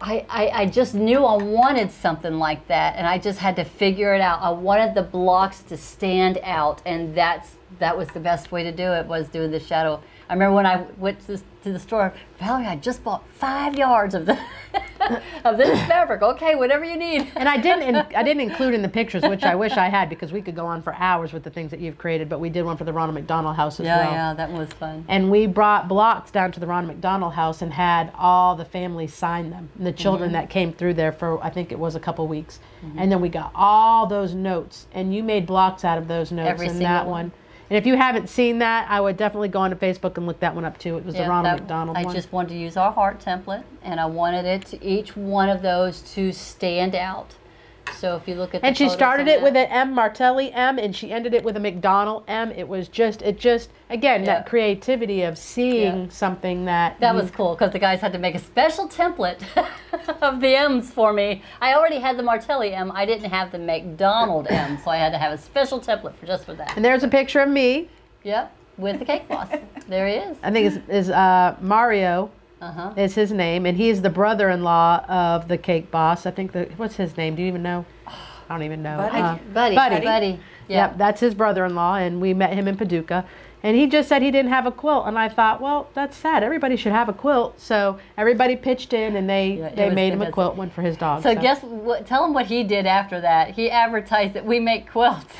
I, I, I just knew I wanted something like that, and I just had to figure it out. I wanted the blocks to stand out, and that's that was the best way to do it was doing the shadow. I remember when I went to the, to the store, Valerie, I just bought five yards of the of this fabric. Okay, whatever you need. And I didn't, in, I didn't include in the pictures, which I wish I had because we could go on for hours with the things that you've created. But we did one for the Ronald McDonald House as Yeah, well. yeah, yeah, that was fun. And we brought blocks down to the Ronald McDonald House and had all the families sign them. And the children Mm-hmm. that came through there for, I think it was a couple weeks. And then we got all those notes. And you made blocks out of those notes Every and that one. one. And if you haven't seen that, I would definitely go onto Facebook and look that one up too. It was the Ronald that- McDonald I one. just wanted to use our heart template, and I wanted it to each one of those to stand out. So if you look at the and she started it that- with an M Martelli M, and she ended it with a McDonald M. It was just, it just, again, Yeah. that creativity of seeing Yeah. something that That was cool because the guys had to make a special template of the M's for me. I already had the Martelli M. I didn't have the McDonald M, so I had to have a special template for just for that. And there's a picture of me. Yep, with the cake boss. There he is. I think it's is uh, Mario Uh huh. is his name, and he is the brother-in-law of the cake boss. I think the what's his name? Do you even know? I don't even know. Buddy? Uh, Buddy, Buddy. buddy. Yeah. Yep, that's his brother-in-law, and we met him in Paducah. And he just said he didn't have a quilt, and I thought, well, that's sad. Everybody should have a quilt. So everybody pitched in, and they Yeah, they was made him a quilt, one for his dog. So guess what? Tell him what he did after that. He advertised that we make quilts.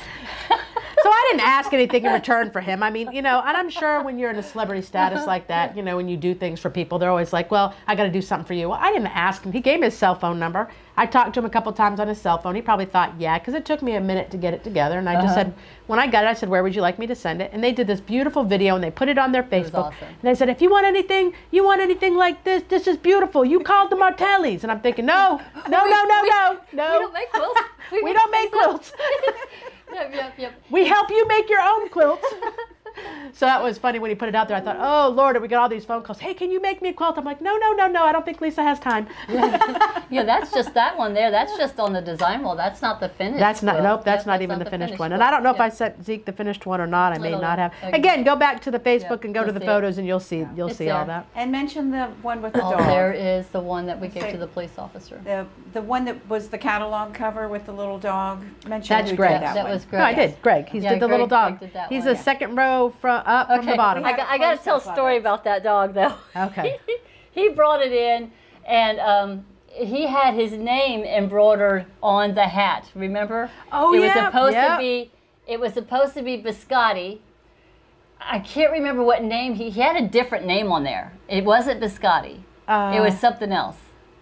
So I didn't ask anything in return for him. I mean, you know, and I'm sure when you're in a celebrity status like that, you know, when you do things for people, they're always like, well, I got to do something for you. Well, I didn't ask him. He gave me his cell phone number. I talked to him a couple times on his cell phone. He probably thought, yeah, because it took me a minute to get it together. And I just said, when I got it, I said, where would you like me to send it? And they did this beautiful video and they put it on their Facebook. awesome. And they said, if you want anything, you want anything like this, this is beautiful. You called the Martellis. And I'm thinking, no, no, no, no, no, no. We don't make quilts. We don't make quilts. yep, yep, yep. We help you make your own quilts. so that was funny when he put it out there. I thought, oh Lord, we got all these phone calls. Hey, can you make me a quilt? I'm like, no, no, no, no. I don't think Lisa has time. Yeah, that's just that one there. That's just on the design wall. That's not the finished. That's not. quilt. Nope, that's Yep, not even the finished one. And. I don't know if I Yep. sent Zeke the finished one or not. I may don't have. Okay. Again, go back to the Facebook Yeah, and go to you'll the see it. photos, and you'll see you'll It's see all that. And mention the one with the Oh, dog. there is the one that we gave Say- to the police officer. The, the one that was the catalog cover with the little dog. Mention That's did Greg. that, That was great. No, I did. Greg. He's did the little dog. Did that He's one. the second row from up from the bottom. I got, I got to tell a story about that dog though. Okay. he brought it in, and um, he had his name embroidered on the hat. Remember? Oh, it was supposed yeah. to be. It was supposed to be biscotti. I can't remember what name he, he had a different name on there. It wasn't biscotti. it was Uh, something else.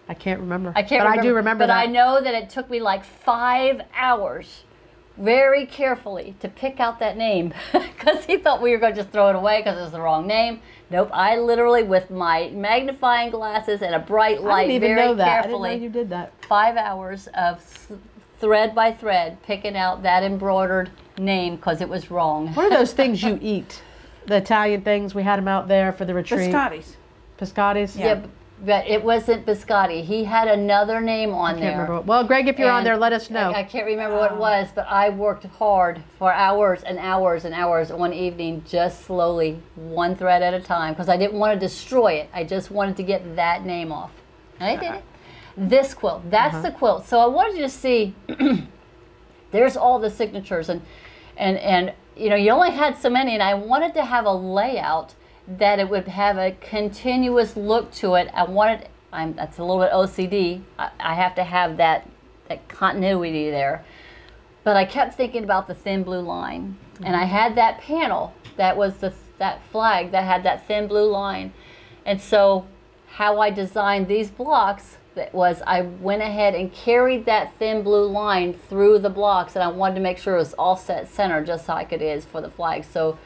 I can't remember. I can't but remember. I do remember But that. I know that it took me like five hours, very carefully, to pick out that name because he thought we were going to just throw it away because it was the wrong name. Nope. I literally, with my magnifying glasses and a bright light, I light, didn't even very know that. I didn't know you did that. five hours of thread by thread picking out that embroidered name because it was wrong. What are those things you eat? The Italian things we had them out there for the retreat. Biscottis. Piscottis. Yeah, b- but it wasn't biscotti. He had another name on there. what- Well, Greg, if you're on there, let us know. I, I can't remember what it was, but I worked hard for hours and hours and hours one evening, just slowly, one thread at a time, because I didn't want to destroy it. I just wanted to get that name off. And I did it. This quilt, that's Uh-huh. the quilt. So I wanted you to see, there's all the signatures, and, and, and, you know, you only had so many, and I wanted to have a layout that it would have a continuous look to it. I wanted, I'm, that's a little bit OCD. I, I have to have that, that continuity there. But I kept thinking about the thin blue line, and I mm-hmm. had that panel that was the that flag that had that thin blue line, and so how I designed these blocks that was I went ahead and carried that thin blue line through the blocks and I wanted to make sure it was all set center just like it is for the flag. So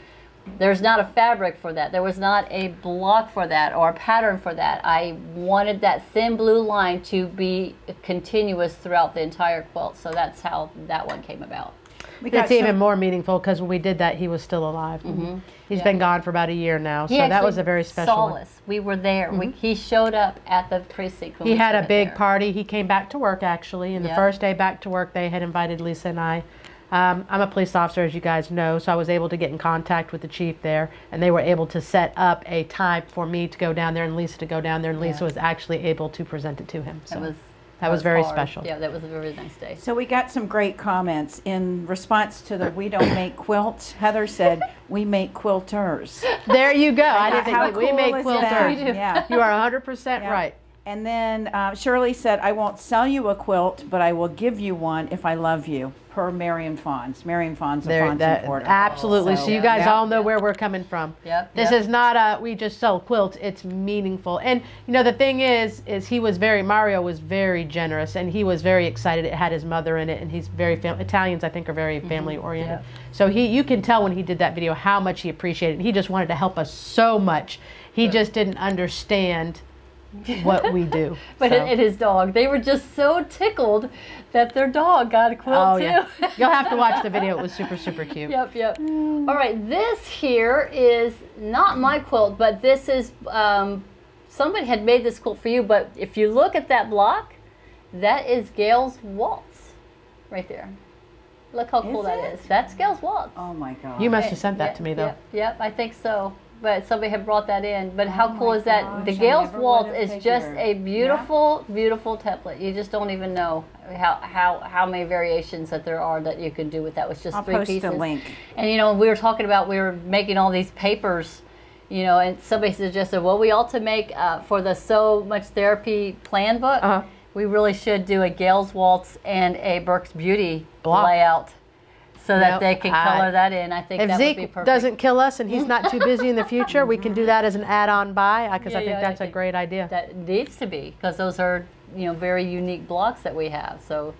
there's not a fabric for that. There was not a block for that or a pattern for that. I wanted that thin blue line to be continuous throughout the entire quilt. So that's how that one came about. We got It's even some- more meaningful because when we did that, he was still alive. He's Mm-hmm. Yeah. been gone for about a year now, so that was a very special saw one. us. We were there. We, he showed up at the precinct. when He we had a big there. party. He came back to work actually, and the first day back to work, they had invited Lisa and I. Um, I'm a police officer, as you guys know, so I was able to get in contact with the chief there, and they were able to set up a time for me to go down there and Lisa to go down there, and Lisa Yeah. was actually able to present it to him. So That was that was very hard. special. Yeah, that was a very nice day. So we got some great comments in response to the "We don't make quilts." Heather said, "We make quilters." there you go. I didn't think we, we cool make quilters. that? we do. Yeah. You are 100% Yeah. right. And then uh, Shirley said, "I won't sell you a quilt, but I will give you one if I love you." Per Marion Fawns. Marion Fawns a There, Fawns that, Importer. absolutely. So, So, you guys yeah. all know where we're coming from. Yep, This yep. is not a we just sell quilts. It's meaningful. And you know the thing is, is he was very Mario was very generous and he was very excited. It had his mother in it, and he's very fam- Italians. I think are very family oriented. Mm-hmm. yeah. So he you can tell when he did that video how much he appreciated. it. He just wanted to help us so much. He just didn't understand what we do. But So- and, and his dog, they were just so tickled that their dog got a quilt oh too. yeah, you'll have to watch the video. It was super super cute. Yep, yep. All right, this here is not my quilt, but this is um, somebody had made this quilt for you. But if you look at that block, that is Gail's waltz, right there. Look how cool Is that it? is. That's Gail's waltz. Oh my God. You must have sent that Yep, to me though. Yep, yep, I think so. But somebody had brought that in. But how Oh cool is that? The gosh, I Gail's Waltz is just a beautiful, beautiful template. You just don't even know how, how, how many variations that there are that you can do with that with just I'll three post pieces. a link. And you know, we were talking about we were making all these papers, you know, and somebody suggested, well, we ought to make uh, for the Sew Much Therapy plan book. Uh-huh. We really should do a Gail's Waltz and a Burke's Beauty Block. layout, so that Nope, they can I- color that in. I think If that would be Zeke perfect. doesn't kill us and he's not too busy in the future, we can do that as an add-on buy because Yeah, I think yeah, I that's a great idea. that needs to be because those are you know very unique blocks that we have. So,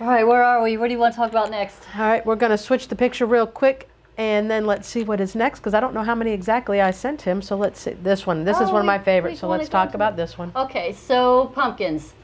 all right, where are we? What do you want to talk about next? All right, we're going to switch the picture real quick and then let's see what is next because I don't know how many exactly I sent him. So let's see. This one. This is Oh, one of my favorites. So let's talk about this one. Okay, so pumpkins.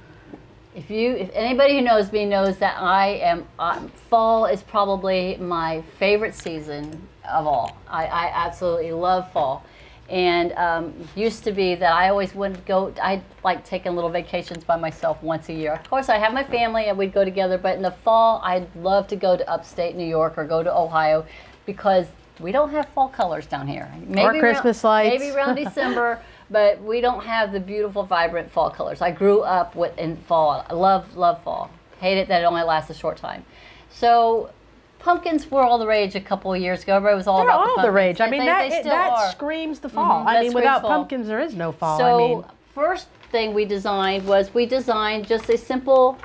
If you, if anybody who knows me knows that I am, uh, fall is probably my favorite season of all. I, I absolutely love fall. And um, used to be that I always would go, I like taking little vacations by myself once a year. Of course, I have my family and we'd go together, but in the fall, I'd love to go to upstate New York or go to Ohio because we don't have fall colors down here. Maybe Christmas around, lights. Maybe around December, but we don't have the beautiful, vibrant fall colors. I grew up with in fall. I love, love fall. Hate it that it only lasts a short time. So, pumpkins were all the rage a couple of years ago. Everybody was all They're about all the the rage. I mean, they- that, they it- that are. screams the fall. Mhm, I that mean, without fall. pumpkins, there is no fall. So I mean, first thing we designed was we designed just a simple,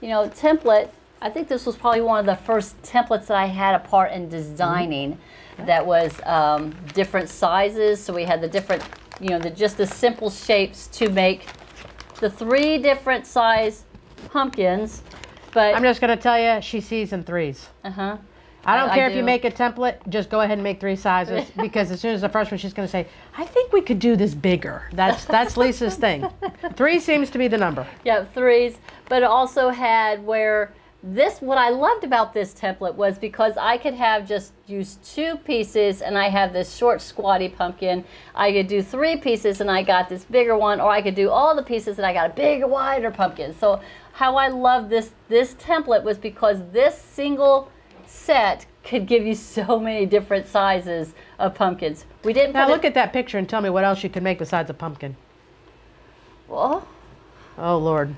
you know, template. I think this was probably one of the first templates that I had a part in designing. That was um, different sizes. So we had the different, you know, the just the simple shapes to make the three different size pumpkins. But I'm just going to tell you, she sees in threes. uh huh. I don't I- I care if you make a template, just go ahead and make three sizes because as soon as the first one, she's going to say, I think we could do this bigger. That's, that's Lisa's thing. Three seems to be the number. Yeah, threes. But it also had where this, what I loved about this template was because I could have just used two pieces and I have this short squatty pumpkin. I could do three pieces and I got this bigger one, or I could do all the pieces and I got a bigger, wider pumpkin. So how I love this, this template was because this single set could give you so many different sizes of pumpkins. We didn't Now look at that picture and tell me what else you could make besides a pumpkin. well, Oh, Lord.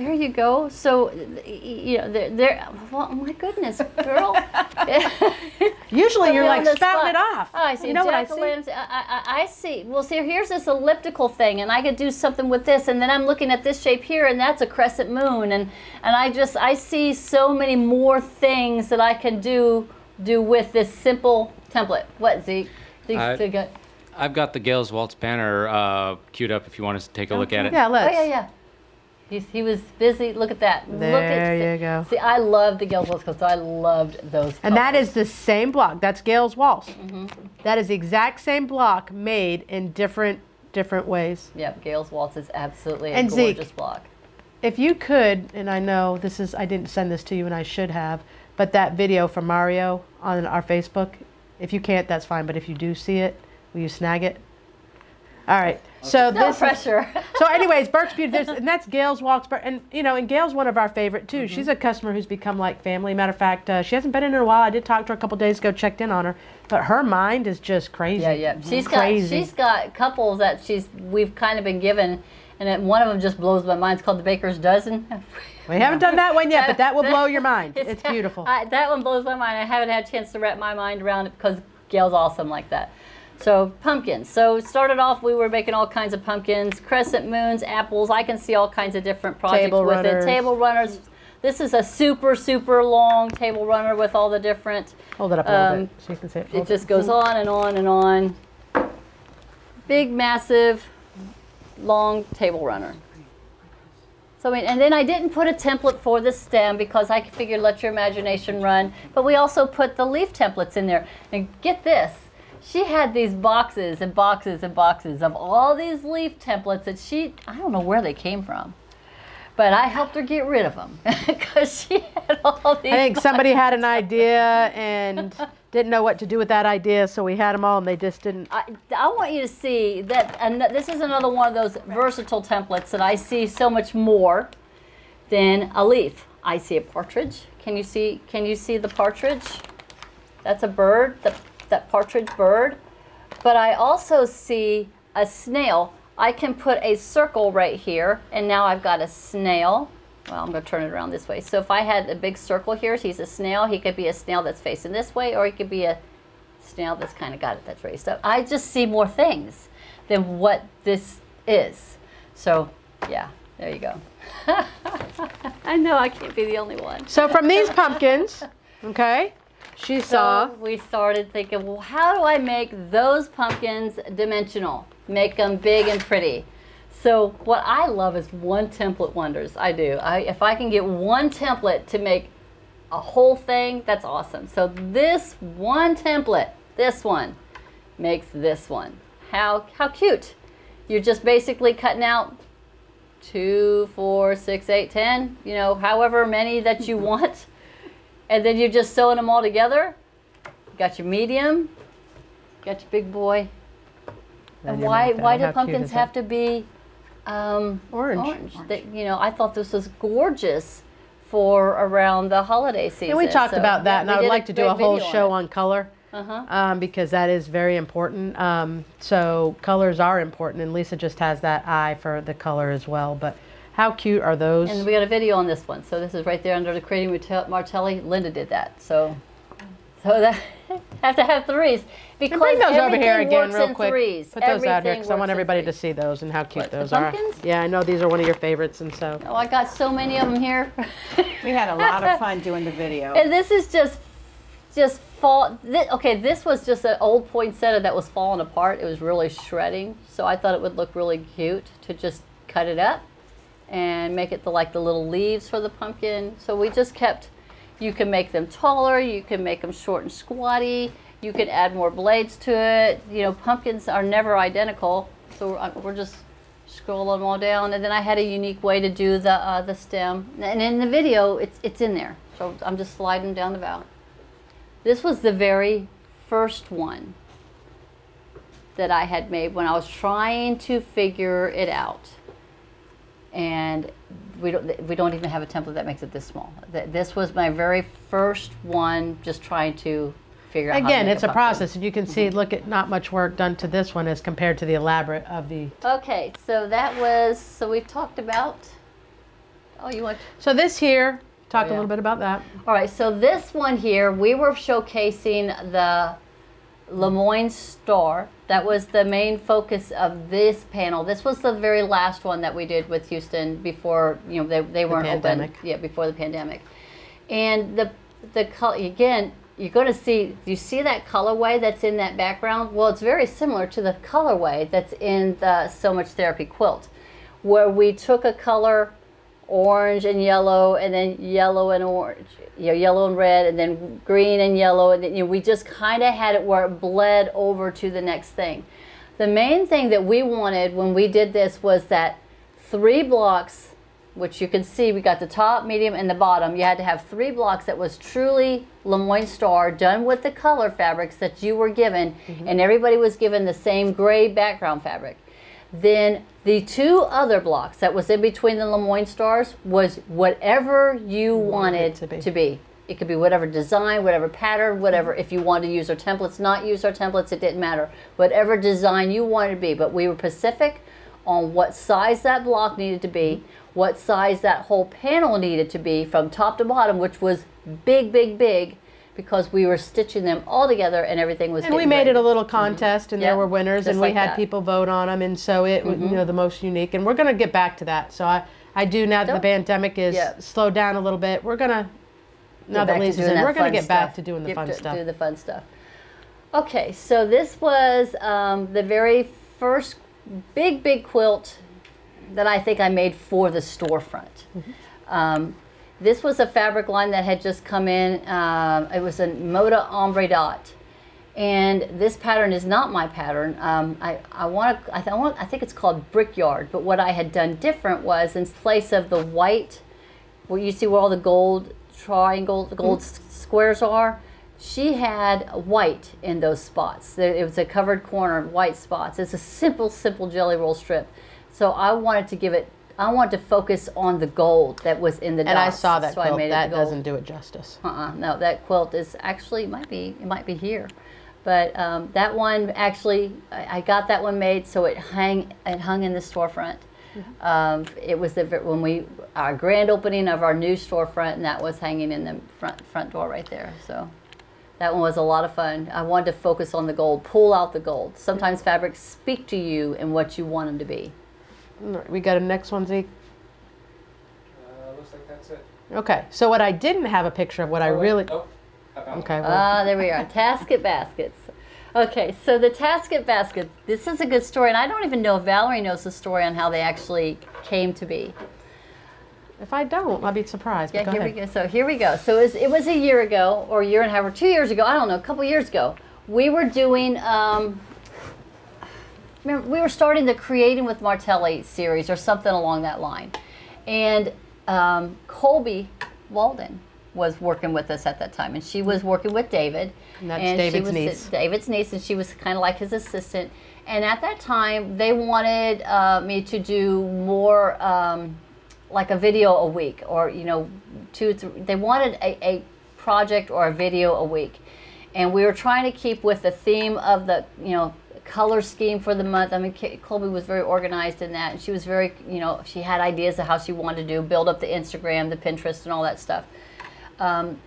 There you go. So, you know, there, there. Well, oh my goodness, girl. Usually you're like spouting it off. Oh, I see. You know what I see? lanterns. I, I, I see. Well, see, here's this elliptical thing, and I could do something with this, and then I'm looking at this shape here, and that's a crescent moon, and and I just I see so many more things that I can do do with this simple template. What Zeke? Zeke I- Zeke got- I've got the Gail's Waltz banner uh, queued up if you want us to take a look at it. Yeah, let's. Oh, yeah, yeah. He's, he was busy. Look at that. Look at There you go. See, I love the Gail's Waltz because I loved those. And that is the same block. That's Gale's Waltz. Mm-hmm. That is the exact same block made in different different ways. Yep, Gail's Waltz is absolutely a And Zeke. gorgeous block. If you could, and I know this is I didn't send this to you and I should have, but that video from Mario on our Facebook, if you can't, that's fine. But if you do see it, will you snag it? All right. So No this is- pressure. so, anyways, Burke's Beauty, there's, and that's Gail's Waltz, and you know, and Gail's one of our favorite too. Mm-hmm. She's a customer who's become like family. Matter of fact, uh, she hasn't been in in a while. I did talk to her a couple days ago, checked in on her, but her mind is just crazy. Yeah, yeah. She's got crazy. she's got couples that she's we've kind of been given, and then one of them just blows my mind. It's called the Baker's Dozen. we haven't done that one yet, but that will blow your mind. It's beautiful. I, that one blows my mind. I haven't had a chance to wrap my mind around it because Gail's awesome like that. So pumpkins. So started off, we were making all kinds of pumpkins, crescent moons, apples. I can see all kinds of different projects Table with runners. it. Table runners. This is a super super long table runner with all the different. Hold it up a little um, bit so you can see it. It just goes on and on and on. Big, massive, long table runner. So I mean, and then I didn't put a template for the stem because I figured let your imagination run. But we also put the leaf templates in there. And get this, she had these boxes and boxes and boxes of all these leaf templates that she, I don't know where they came from. But I helped her get rid of them because she had all these. I think somebody had an idea and didn't know what to do with that idea, so we had them all, and they just didn't. I, I want you to see that, and this is another one of those versatile templates that I see so much more than a leaf. I see a partridge. Can you see? Can you see the partridge? That's a bird. The, that partridge bird. But I also see a snail. I can put a circle right here, and now I've got a snail. Well, I'm going to turn it around this way. So if I had a big circle here, so he's a snail. He could be a snail that's facing this way, or he could be a snail that's kind of got it that's raised up. I just see more things than what this is. So, yeah, there you go. I know I can't be the only one. So from these pumpkins, okay, she saw. So we started thinking, well, how do I make those pumpkins dimensional? Make them big and pretty. So what I love is one template wonders. I do. I, if I can get one template to make a whole thing, that's awesome. So this one template, this one, makes this one. How how cute! You're just basically cutting out two, four, six, eight, ten. You know, however many that you want, and then you're just sewing them all together. Got your medium, got your big boy. And why why "Oh, do pumpkins have that?" to be um, Orange. That, you know, I thought this was gorgeous for around the holiday season. And we talked So, about that, yeah, and I would like to do a whole video on show on color. Uh-huh. Um, because that is very important. Um, so colors are important, and Lisa just has that eye for the color as well. But how cute are those? And we got a video on this one. So this is right there under the creating Martel- Martelli. Linda did that. So, so that have to have threes because And bring those over here again real quick. threes. Put those out here because I want everybody to see those and how cute What, those are. pumpkins? Yeah, I know these are one of your favorites, and so Oh, I got so many of them here. We had a lot of fun doing the video. And this is just, just fall. Thi- okay, this was just an old poinsettia that was falling apart. It was really shredding, so I thought it would look really cute to just cut it up and make it the, like the little leaves for the pumpkin. So we just kept. You can make them taller. You can make them short and squatty. You can add more blades to it. You know, pumpkins are never identical, so we're, we're just scrolling them all down. And then I had a unique way to do the uh, the stem. And in the video, it's it's in there. So I'm just sliding down the valve. This was the very first one that I had made when I was trying to figure it out. And we don't we don't even have a template that makes it this small. This was my very first one, just trying to figure out. how to again, it's a pumpkin. process, and you can see. Mm-hmm. Look at not much work done to this one as compared to the elaborate of the. Okay, so that was so we've talked about. Oh, you want? So this here, talk Oh, a little bit about that. All right, so this one here, we were showcasing the Lemoyne Star. That was the main focus of this panel. This was the very last one that we did with Houston before you know they, they weren't pandemic. open. Yeah, before the pandemic. And the the color again, you're going to see, you see that colorway that's in that background? Well, it's very similar to the colorway that's in the Sew Much Therapy quilt, where we took a color, orange and yellow, and then yellow and orange, you know, yellow and red, and then green and yellow, and then, you know, we just kind of had it where it bled over to the next thing. The main thing that we wanted when we did this was that three blocks which you can see we got the top, medium, and the bottom. You had to have three blocks that was truly Lemoyne Star done with the color fabrics that you were given, mm-hmm. and everybody was given the same gray background fabric. Then the two other blocks that was in between the Lemoyne Stars was whatever you wanted, to, be. to be. It could be whatever design, whatever pattern, whatever. If you wanted to use our templates, not use our templates, it didn't matter. Whatever design you wanted to be. But we were specific on what size that block needed to be, mm-hmm. what size that whole panel needed to be from top to bottom, which was big, big, big, because we were stitching them all together and everything was. And we made ready. it a little contest, mm-hmm. and there were winners, and we like had that. people vote on them, and so it mm-hmm. you know the most unique. And we're going to get back to that. So I I do now that the pandemic is slowed down a little bit. We're gonna now that Lisa's in, we're going to get back to doing the get fun to stuff. Do the fun stuff. Okay, so this was um, the very first big, big quilt that I think I made for the storefront. Mm-hmm. Um, this was a fabric line that had just come in. Uh, it was a Moda Ombre Dot. And this pattern is not my pattern. Um, I, I, want to, I, th- I, want, I think it's called Brickyard, but what I had done different was in place of the white, where you see where all the gold triangle, the gold mm-hmm. squares are, she had white in those spots. It was a covered corner, white spots. It's a simple, simple jelly roll strip. So I wanted to give it, I wanted to focus on the gold that was in the And dots. I saw that so quilt. I made that doesn't do it justice. Uh-uh, no, that quilt is actually, it might be, it might be here. But um, that one actually, I, I got that one made so it hang, it hung in the storefront. Mm-hmm. Um, it was the, when we our grand opening of our new storefront, and that was hanging in the front front door right there. So that one was a lot of fun. I wanted to focus on the gold, pull out the gold. Sometimes fabrics speak to you and what you want them to be. We got a next one, Zeke. Uh, looks like that's it. Okay, so what I didn't have a picture of, what I Oh, wait. really. Oh, I Okay, one. well, Ah, there we are. Tasket baskets. Okay, so the Tasket basket. This is a good story, and I don't even know if Valerie knows the story on how they actually came to be. if I don't, I'll be surprised. Yeah, but go here ahead. we go. So here we go. So it was, it was a year ago, or a year and a half, or two years ago. I don't know, a couple years ago. We were doing. Um, remember, we were starting the Creating with Martelli series, or something along that line, and um, Colby Walden was working with us at that time, and she was working with David. And that's she David's was niece. David's niece, and she was kind of like his assistant. And at that time, they wanted uh, me to do more, um, like a video a week, or you know, two. Three, they wanted a, a project or a video a week, and we were trying to keep with the theme of the, you know, color scheme for the month. I mean, Colby was very organized in that, and she was very, you know, she had ideas of how she wanted to do, build up the Instagram, the Pinterest, and all that stuff. Um,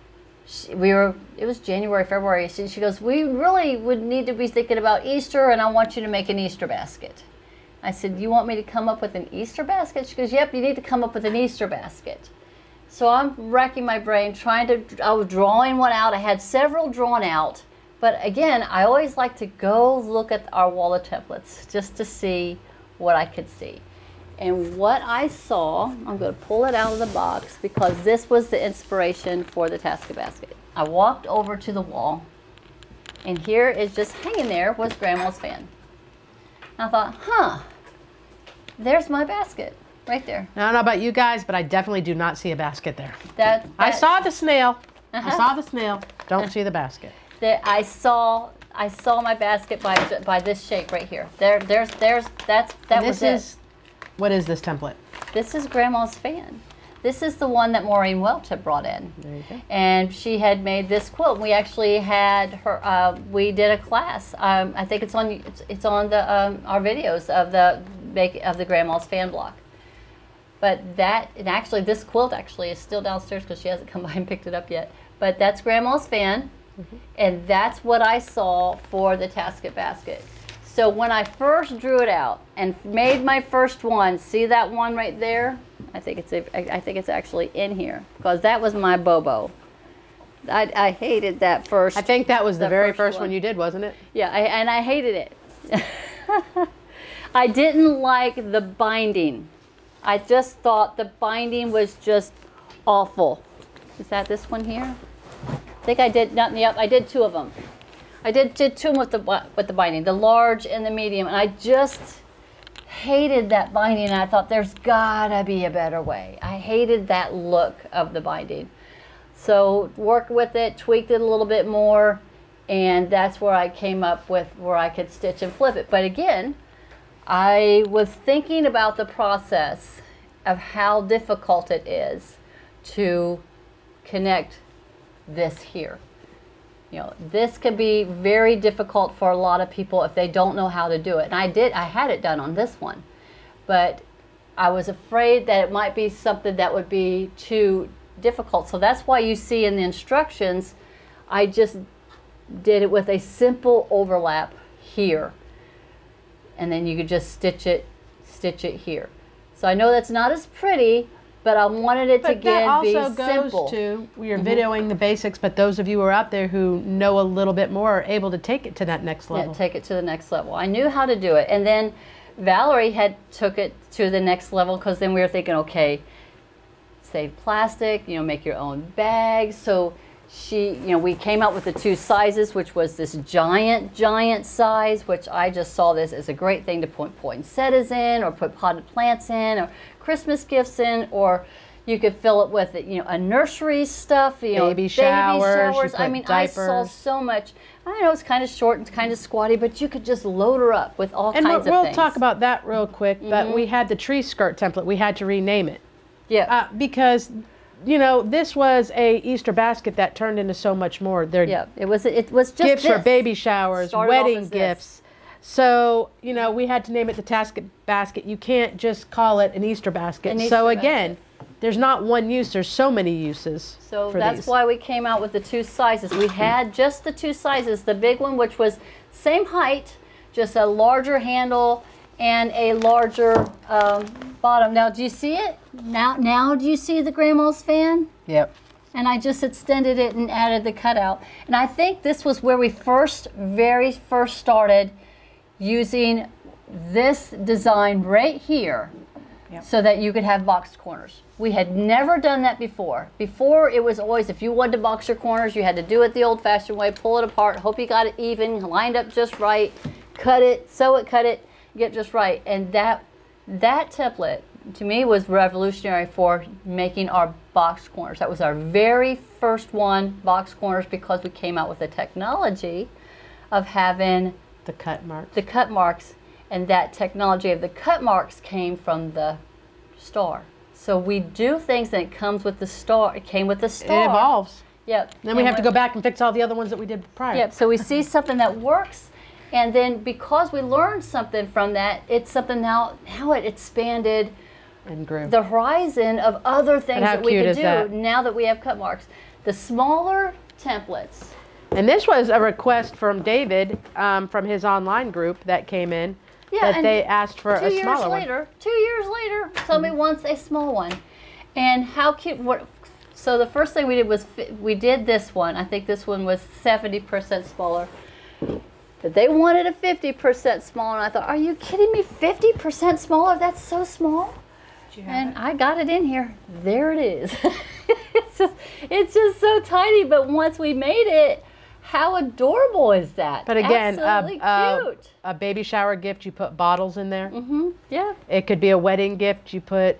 she, we were it was january february she, she goes we really would need to be thinking about easter and i want you to make an easter basket. I said you want me to come up with an easter basket? She goes yep you need to come up with an easter basket. So i'm racking my brain trying to i was drawing one out. I had several drawn out but again i always like to go look at our wall of templates just to see what i could see and what I saw, I'm going to pull it out of the box because this was the inspiration for the Tasket basket. I walked over to the wall, and here is just hanging there was Grandma's fan. And I thought, huh, there's my basket right there. I don't know about you guys, but I definitely do not see a basket there. That, I saw the snail. I Uh-huh. saw the snail. Don't see the basket. That I saw. I saw my basket by by this shape right here. There, there's, there's, that's that this was it. is, what is this template? This is Grandma's fan. This is the one that Maureen Welch had brought in. There you go. And she had made this quilt. We actually had her. Uh, we did a class. Um, I think it's on. It's, it's on the um, our videos of the make of the Grandma's fan block. But that and actually this quilt actually is still downstairs because she hasn't come by and picked it up yet. But that's Grandma's fan, and that's what I saw for the Tasket basket. So when I first drew it out and made my first one, see that one right there? I think it's a, I think it's actually in here because that was my Bobo. I, I hated that first. I think that was the, The very first first one. one. you did, wasn't it? Yeah, I, and I hated it. I didn't like the binding. I just thought the binding was just awful. Is that this one here? I think I did not. Yep, I did two of them. I did did two with the with the binding, the large and the medium, and I just hated that binding. I thought there's gotta be a better way. I hated that look of the binding. So worked with it, tweaked it a little bit more, and that's where I came up with where I could stitch and flip it. But again, I was thinking about the process of how difficult it is to connect this here. You know, this can be very difficult for a lot of people if they don't know how to do it. And I did, I had it done on this one, but I was afraid that it might be something that would be too difficult. So that's why you see in the instructions, I just did it with a simple overlap here. And then you could just stitch it, stitch it here. So I know that's not as pretty, but I wanted it to But that again also be goes simple. to you're mm-hmm. videoing the basics, but those of you who are out there who know a little bit more are able to take it to that next Yeah, level. take it to the next level. I knew how to do it, and then Valerie had took it to the next level because then we were thinking, okay, save plastic, you know, make your own bags. So she, you know, we came out with the two sizes, which was this giant, giant size, which I just saw this as a great thing to put poinsettias in, or put potted plants in, or Christmas gifts in, or you could fill it with, you know, a nursery stuff, you know, Baby showers, you showers. I mean, I saw so much. I know it's kind of short and kind of squatty, but you could just load her up with all and we'll, kinds of we'll things. Mm-hmm. talk about that real quick. But we had the tree skirt template. We had to rename it yeah, uh, because, you know, this was a Easter basket that turned into so much more. Yeah. It was it was just gifts for baby showers, Started wedding this. gifts. So, you know, we had to name it the task basket. You can't just call it an Easter basket. An so Easter again, there's not one use, there's so many uses. So for that's these. why we came out with the two sizes. We had just the two sizes. The big one, which was same height, just a larger handle and a larger um, bottom. Now, do you see it? Now, now do you see the grandma's fan? Yep. and I just extended it and added the cutout. And I think this was where we first, very first started using this design right here so that you could have boxed corners. We had never done that before. Before it was always if you wanted to box your corners, you had to do it the old fashioned way, pull it apart, hope you got it even, lined up just right, cut it, sew it, cut it, get just right. And that that template to me was revolutionary for making our box corners. That was our very first one, box corners, because we came out with the technology of having The cut marks. the cut marks, and that technology of the cut marks came from the star. So we do things that comes with the star. It came with the star. It evolves. Yep. Then we have to go back and fix all the other ones that we did prior. Yep. So we see something that works, and then because we learned something from that, it's something now. Now it expanded And grew. the horizon of other things that we could do that? now that we have cut marks. The smaller templates. And this was a request from David um, from his online group that came in Yeah, that and they asked for two a years smaller one. later, two years later, somebody wants a small one. And how cute! What? So the first thing we did was fi- we did this one. I think this one was seventy percent smaller. But they wanted a fifty percent smaller, and I thought, are you kidding me? Fifty percent smaller? That's so small. And I got it in here. There it is. it's just it's just so tiny. But once we made it, how adorable is that? But again, Absolutely a, a, cute. a baby shower gift, you put bottles in there. Mm-hmm. Yeah. It could be a wedding gift you put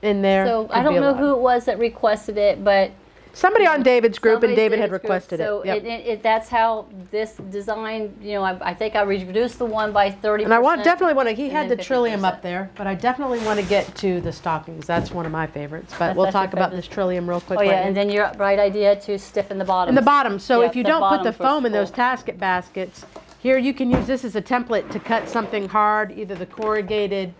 in there. So I don't know who it was that requested it, but Somebody on David's group, and somebody's David had David's group. requested So it. Yep. it, it, that's how this design. You know, I, I think I reduced the one by thirty. and I want definitely want to. He had the trillium up there, but I definitely want to get to the stockings. That's one of my favorites. But That's- we'll talk about this trillium real quick. Oh yeah, right and then your bright idea to stiffen the bottom. in the bottom. So Yep, if you don't put the foam in those tasket baskets, here you can use this as a template to cut something hard, either the corrugated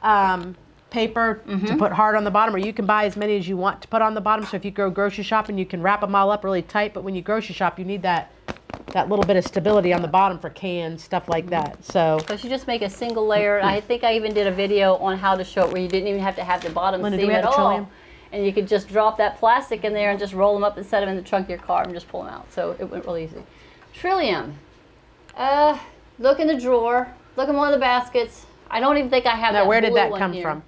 um, paper Mm-hmm. to put hard on the bottom, or you can buy as many as you want to put on the bottom. So if you go grocery shopping, you can wrap them all up really tight. But when you grocery shop, you need that that little bit of stability on the bottom for cans, stuff like that. So Because you just make a single layer. I think I even did a video on how to show it where you didn't even have to have the bottom Linda, do seam at all. and you could just drop that plastic in there and just roll them up and set them in the trunk of your car and just pull them out. So it went really easy. Trillium. Uh, look in the drawer. Look in one of the baskets. I don't even think I have Now, that where did that come here. from?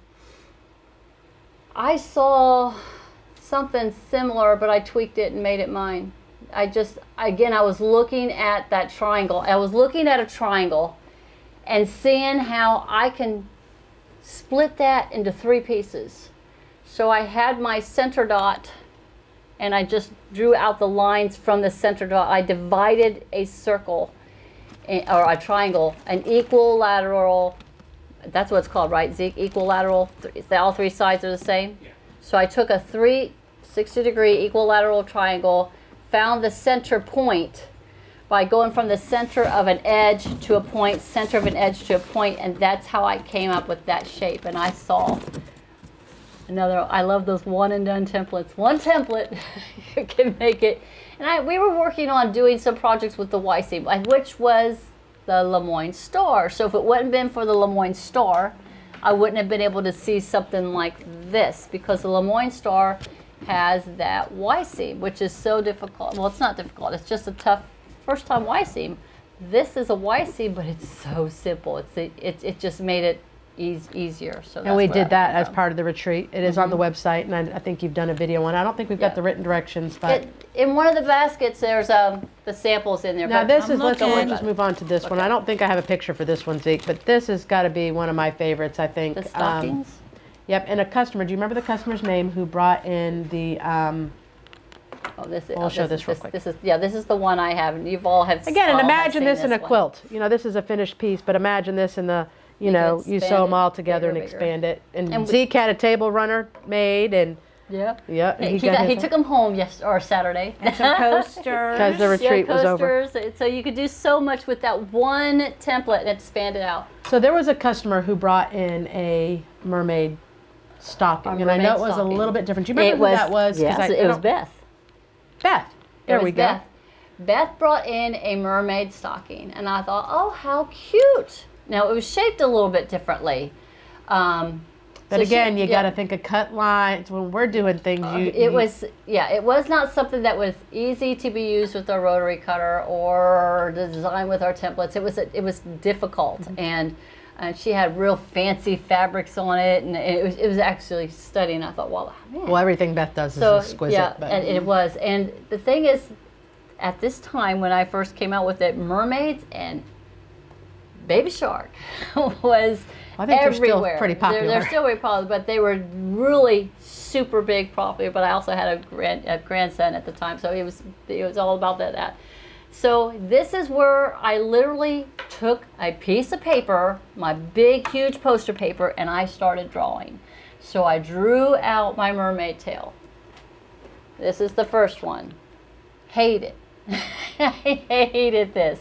I saw something similar, but I tweaked it and made it mine. I just, again, I was looking at that triangle. I was looking at a triangle and seeing how I can split that into three pieces. So I had my center dot and I just drew out the lines from the center dot. I divided a circle eh, or a triangle, an equilateral, that's what it's called, right, Zeke? Equilateral, th- all three sides are the same? Yeah. So I took a 360 degree equilateral triangle, found the center point by going from the center of an edge to a point, center of an edge to a point, and that's how I came up with that shape. And I saw another, I love those one and done templates. One template you can make it. And I, we were working on doing some projects with the YC, which was the Lemoyne Star. So if it wouldn't been for the Lemoyne Star, I wouldn't have been able to see something like this because the Lemoyne Star has that Y seam, which is so difficult. Well, it's not difficult. It's just a tough first time Y seam. This is a Y seam, but it's so simple. It's it, it, it just made it eas easier. So And we did that as from. part of the retreat. It is on the website, and I, I think you've done a video on. it. I don't think we've got the written directions, but It, in one of the baskets, there's um the samples in there. now but this I'm is. Let's, looking- let's just move on to this one. I don't think I have a picture for this one, Zeke, but this has got to be one of my favorites. I think. the Um, stockings. yep, and a customer. Do you remember the customer's name who brought in the? Um, oh, this is. I'll oh, show this, this real this, quick. this is yeah. This is the one I have, and you've all have. Again, and imagine seen this in a one. quilt. You know, this is a finished piece, but imagine this in the, you You know, you sew them all together and bigger, bigger. expand it. And, And Zeke had a table runner made, and Yeah. yeah, He, got got- he took them home yes or Saturday. And some coasters. Because the retreat yeah, was over. coasters. So you could do so much with that one template and expand it out. So there was a customer who brought in a mermaid stocking, A and I know it mermaid was a little bit different. Do you remember who that was? 'Cause Yes, I- I it was Beth. Beth. There it was we go. Beth. Beth brought in a mermaid stocking, and I thought, oh, how cute. Now, it was shaped a little bit differently. Um, But so she- again, you yeah. got to think of cut lines when we're doing things. You, it you- was yeah it was not something that was easy to be used with a rotary cutter or the design with our templates it was it was difficult Mm-hmm. and uh, she had real fancy fabrics on it and it was it was actually stunning i thought wow man. well, everything Beth does is so exquisite. yeah but and it was and the thing is at this time when i first came out with it mermaids and baby shark was I think they're still everywhere. pretty They're- popular. They're, still very popular, but they were really super big popular. But I also had a, grand, a grandson at the time, so it was it was all about that. that. So this is where I literally took a piece of paper, my big huge poster paper, and I started drawing. So I drew out my mermaid tail. This is the first one. Hate it. I hated this.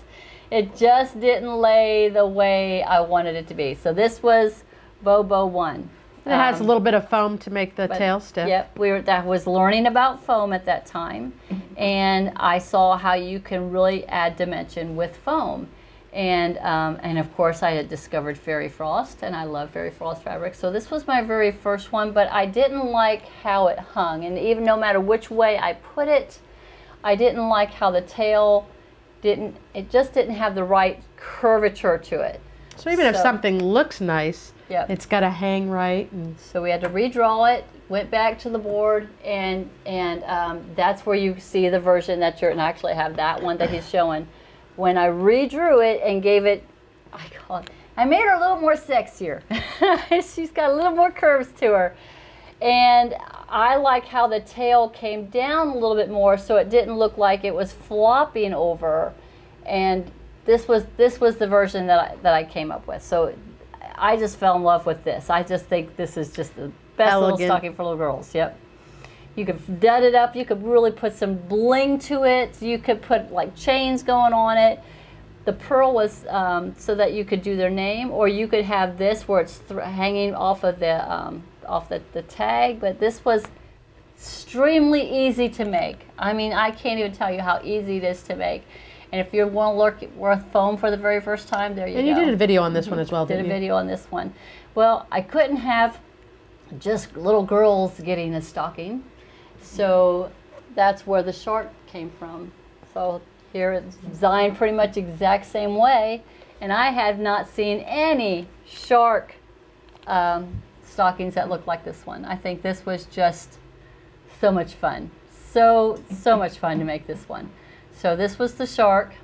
It just didn't lay the way I wanted it to be. So this was Bobo 1. it has a Um, little bit of foam to make the but- tail stiff. Yep, we were, that was learning about foam at that time, and I saw how you can really add dimension with foam. And, um, and of course, I had discovered Fairy Frost, and I love Fairy Frost fabric. So this was my very first one, but I didn't like how it hung. And even no matter which way I put it, I didn't like how the tail didn't, it just didn't have the right curvature to it. So even if something looks nice, Yep. it's got to hang right. And So we had to redraw it, went back to the board, and and um, that's where you see the version that you're, and I actually have that one that he's showing. When I redrew it and gave it, I call it, I made her a little more sexier. She's got a little more curves to her. And I like how the tail came down a little bit more so it didn't look like it was flopping over. And this was this was the version that I, that I came up with. So I just fell in love with this. I just think this is just the best little stocking for little girls. Yep. You could dud it up. You could really put some bling to it. You could put like chains going on it. The pearl was um, so that you could do their name, or you could have this where it's hanging off of the um, off the, the tag. But this was extremely easy to make. I mean, I can't even tell you how easy it is to make. And if you want to look with foam for the very first time, there you and go And you did a video on this one as well, did a you? video on this one. Well, I couldn't have just little girls getting a stocking. So that's where the shark came from. So here it's designed pretty much exact same way. And I have not seen any shark um, stockings that look like this one. I think this was just so much fun. So, so much fun to make this one. So this was the shark.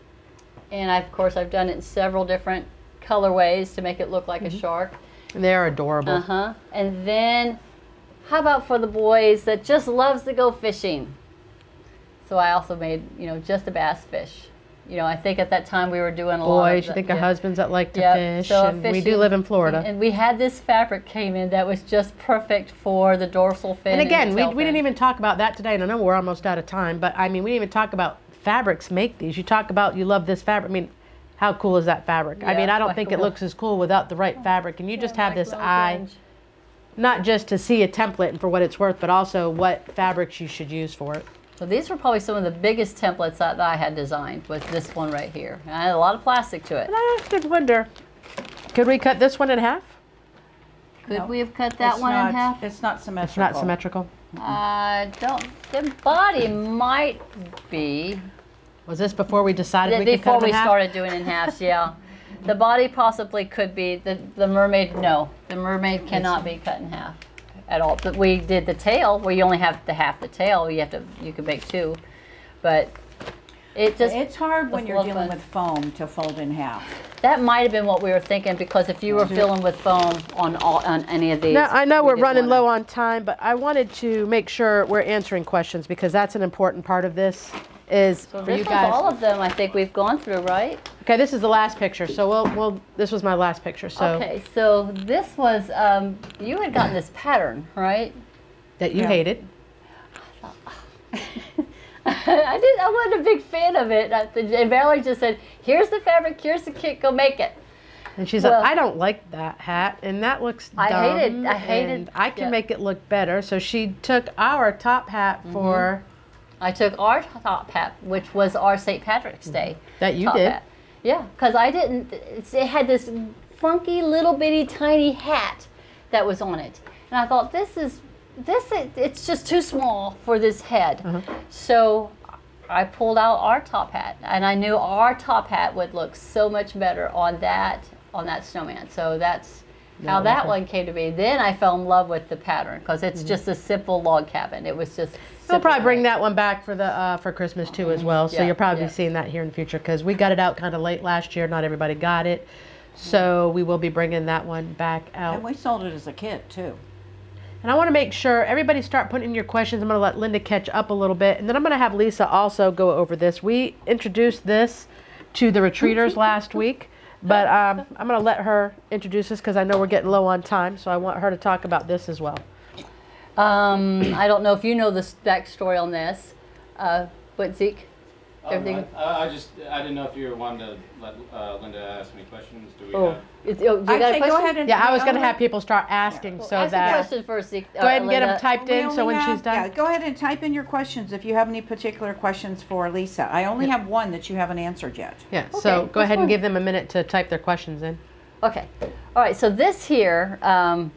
And I, of course, I've done it in several different colorways to make it look like a shark. They're adorable. Uh huh. And then, how about for the boys that just loves to go fishing? So I also made, you know, just a bass fish. You know, I think at that time we were doing a lot of. Boys, you think of husbands that like to Yep, fish, so and we do live in Florida. And we had this fabric came in that was just perfect for the dorsal fin. And again, we, tail we didn't even talk about that today, and I know we're almost out of time, but I mean, we didn't even talk about fabrics make these. You talk about you love this fabric. I mean, how cool is that fabric? I mean, I don't like think it looks as cool without the right fabric, and you just have Like this eye, fringe. not just to see a template and for what it's worth, but also what fabrics you should use for it. So these were probably some of the biggest templates that, that I had designed. Was this one right here? And I had a lot of plastic to it. And I often wonder, could we cut this one in half? Could No, we have cut that It's one not- in half? It's not symmetrical. It's not symmetrical. I don't. The body might be. Was this before we decided we could before cut it we in half? started doing in halves, yeah. The body possibly could be. The the mermaid, no. The mermaid cannot be cut in half at all. But we did the tail where you only have the half the tail. You have to. You can make two, but it just It's hard when you're dealing fun. with foam to fold in half. that might have been what we were thinking because if you were filling with foam on all on any of these. Now, I know we we're running wanna- low on time, but I wanted to make sure we're answering questions because that's an important part of this. Is So for this you was guys. all of them. I think we've gone through, right? okay, this is the last picture, so we'll, we'll. This was my last picture, so Okay, so this was um, you had gotten this pattern, right? that you Yeah. hated. I did. I wasn't a big fan of it. The- And Valerie just said, "Here's the fabric. Here's the kit. Go make it." And she's Well- like, I don't like that hat, and that looks I dumb. hated- I hated- and I can yeah. make it look better. So she took our top hat Mm-hmm. for I took our top hat, which was our St. Patrick's Day. that you top did. hat. Yeah, because I didn't. It had this funky little bitty tiny hat that was on it, and I thought this is this. it- It's just too small for this head. Uh-huh. So I pulled out our top hat, and I knew our top hat would look so much better on that on that snowman. So that's how that okay. one came to be. Then I fell in love with the pattern because it's just a simple log cabin. It was just. We'll probably bring that one back for the uh, for Christmas too as well. So Yeah, you'll probably yeah. be seeing that here in the future because we got it out kind of late last year. Not everybody got it, so we will be bringing that one back out. And we sold it as a kit too. And I want to make sure everybody start putting in your questions. I'm going to let Linda catch up a little bit, and then I'm going to have Lisa also go over this. We introduced this to the retreaters last week, but um, I'm going to let her introduce this because I know we're getting low on time, so I want her to talk about this as well. Um, I don't know if you know the s- backstory on this, uh, but Zeke, everything. Uh, I just, I didn't know if you were wanting to let uh, Linda ask me questions. Do we Oh, have? it's, oh, you got I'd a question? go ahead and. Yeah, I was going to have people start asking so Ask a that. question first, Zeke. Go ahead and get them typed in so when have- she's done. Yeah, go ahead and type in your questions if you have any particular questions for Lisa. I only have one that you haven't answered yet. Yeah, so Okay, go ahead that's and give them a minute to type their questions in. Okay. All right. So this here, um,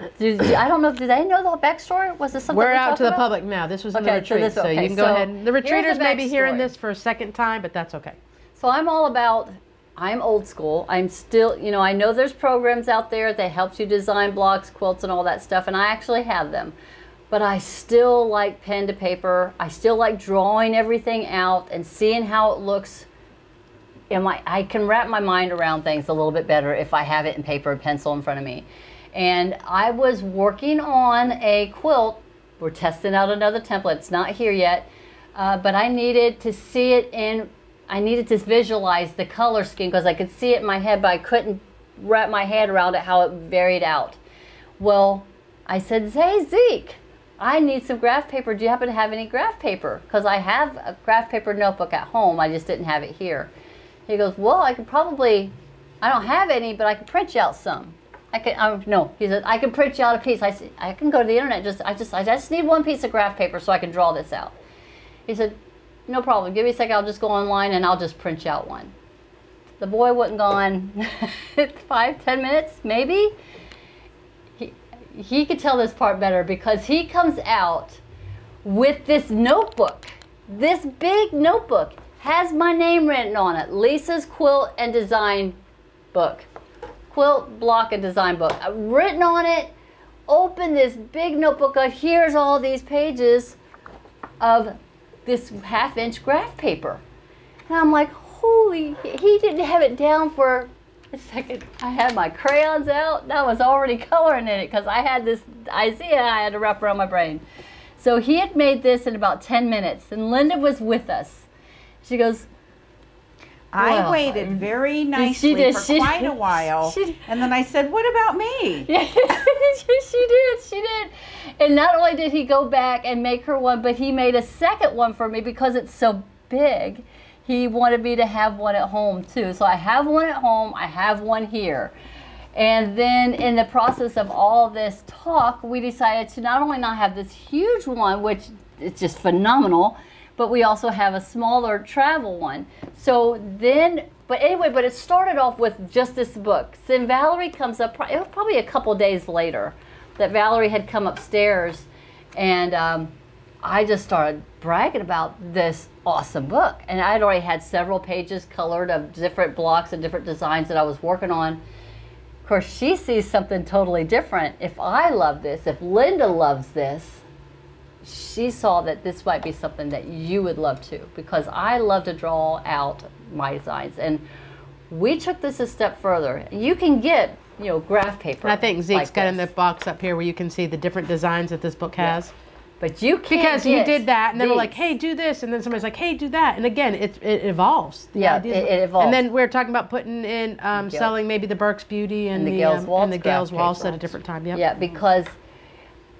I don't know. Do they know the whole backstory? Was this something We're we out to the about? public now. This was in the Okay, so retreat, this- so you can go so ahead. The here's the retreaters may be hearing this for a second time, but that's okay. So I'm all about. I'm old school. I'm still, you know, I know there's programs out there that helps you design blocks, quilts, and all that stuff, and I actually have them. But I still like pen to paper. I still like drawing everything out and seeing how it looks. In my, I can wrap my mind around things a little bit better if I have it in paper and pencil in front of me. And I was working on a quilt. We're testing out another template. It's not here yet, uh, but I needed to see it in. I needed to visualize the color scheme because I could see it in my head, but I couldn't wrap my head around it how it varied out. Well, I said, "Hey Zeke, I need some graph paper. Do you happen to have any graph paper? Because I have a graph paper notebook at home. I just didn't have it here." He goes, "Well, I could probably. I don't have any, but I could print you out some." I can. I, no, he said, "I can print you out a piece." I "I can go to the internet. Just, I just, I just need one piece of graph paper so I can draw this out." He said, "No problem. Give me a second. I'll just go online and I'll just print you out one." The boy wasn't gone five, ten minutes, maybe. He, he could tell this part better because he comes out with this notebook. This big notebook has my name written on it. Lisa's quilt and design book. Quilt block and design book. Uh, Written on it. Open this big notebook up. Here's all these pages of this half inch graph paper. And I'm like, holy, he didn't have it down for a second. I had my crayons out and I was already coloring in it because I had this idea I had to wrap around my brain. So he had made this in about 10 minutes and Linda was with us. She goes, I Well, waited very nicely did, for quite a while, and then I said, "What about me?" Yeah, she did. She did. And not only did he go back and make her one, but he made a second one for me because it's so big. He wanted me to have one at home too. So I have one at home, I have one here. And then in the process of all this talk, we decided to not only not have this huge one, which is just phenomenal, but we also have a smaller travel one. So then, but anyway, but it started off with just this book. So then Valerie comes up, it was probably a couple days later that Valerie had come upstairs and um, I just started bragging about this awesome book. And I'd already had several pages colored of different blocks and different designs that I was working on. Of course, she sees something totally different. If I love this, if Linda loves this, she saw that this might be something that you would love too because I love to draw out my designs and we took this a step further. You can get, you know, graph paper. I think Zeke's like got in the box up here where you can see the different designs that this book has. But you can't Because you did that, and then we're like, "Hey, do this," and then somebody's like, "Hey, do that," and again, it it evolves. Yeah, it- it evolves. And then we're talking about putting in um, selling maybe the Burke's Beauty and, And the the, Gail's um, Waltz and the Gail's Waltz at a different time. Yep. Yeah, because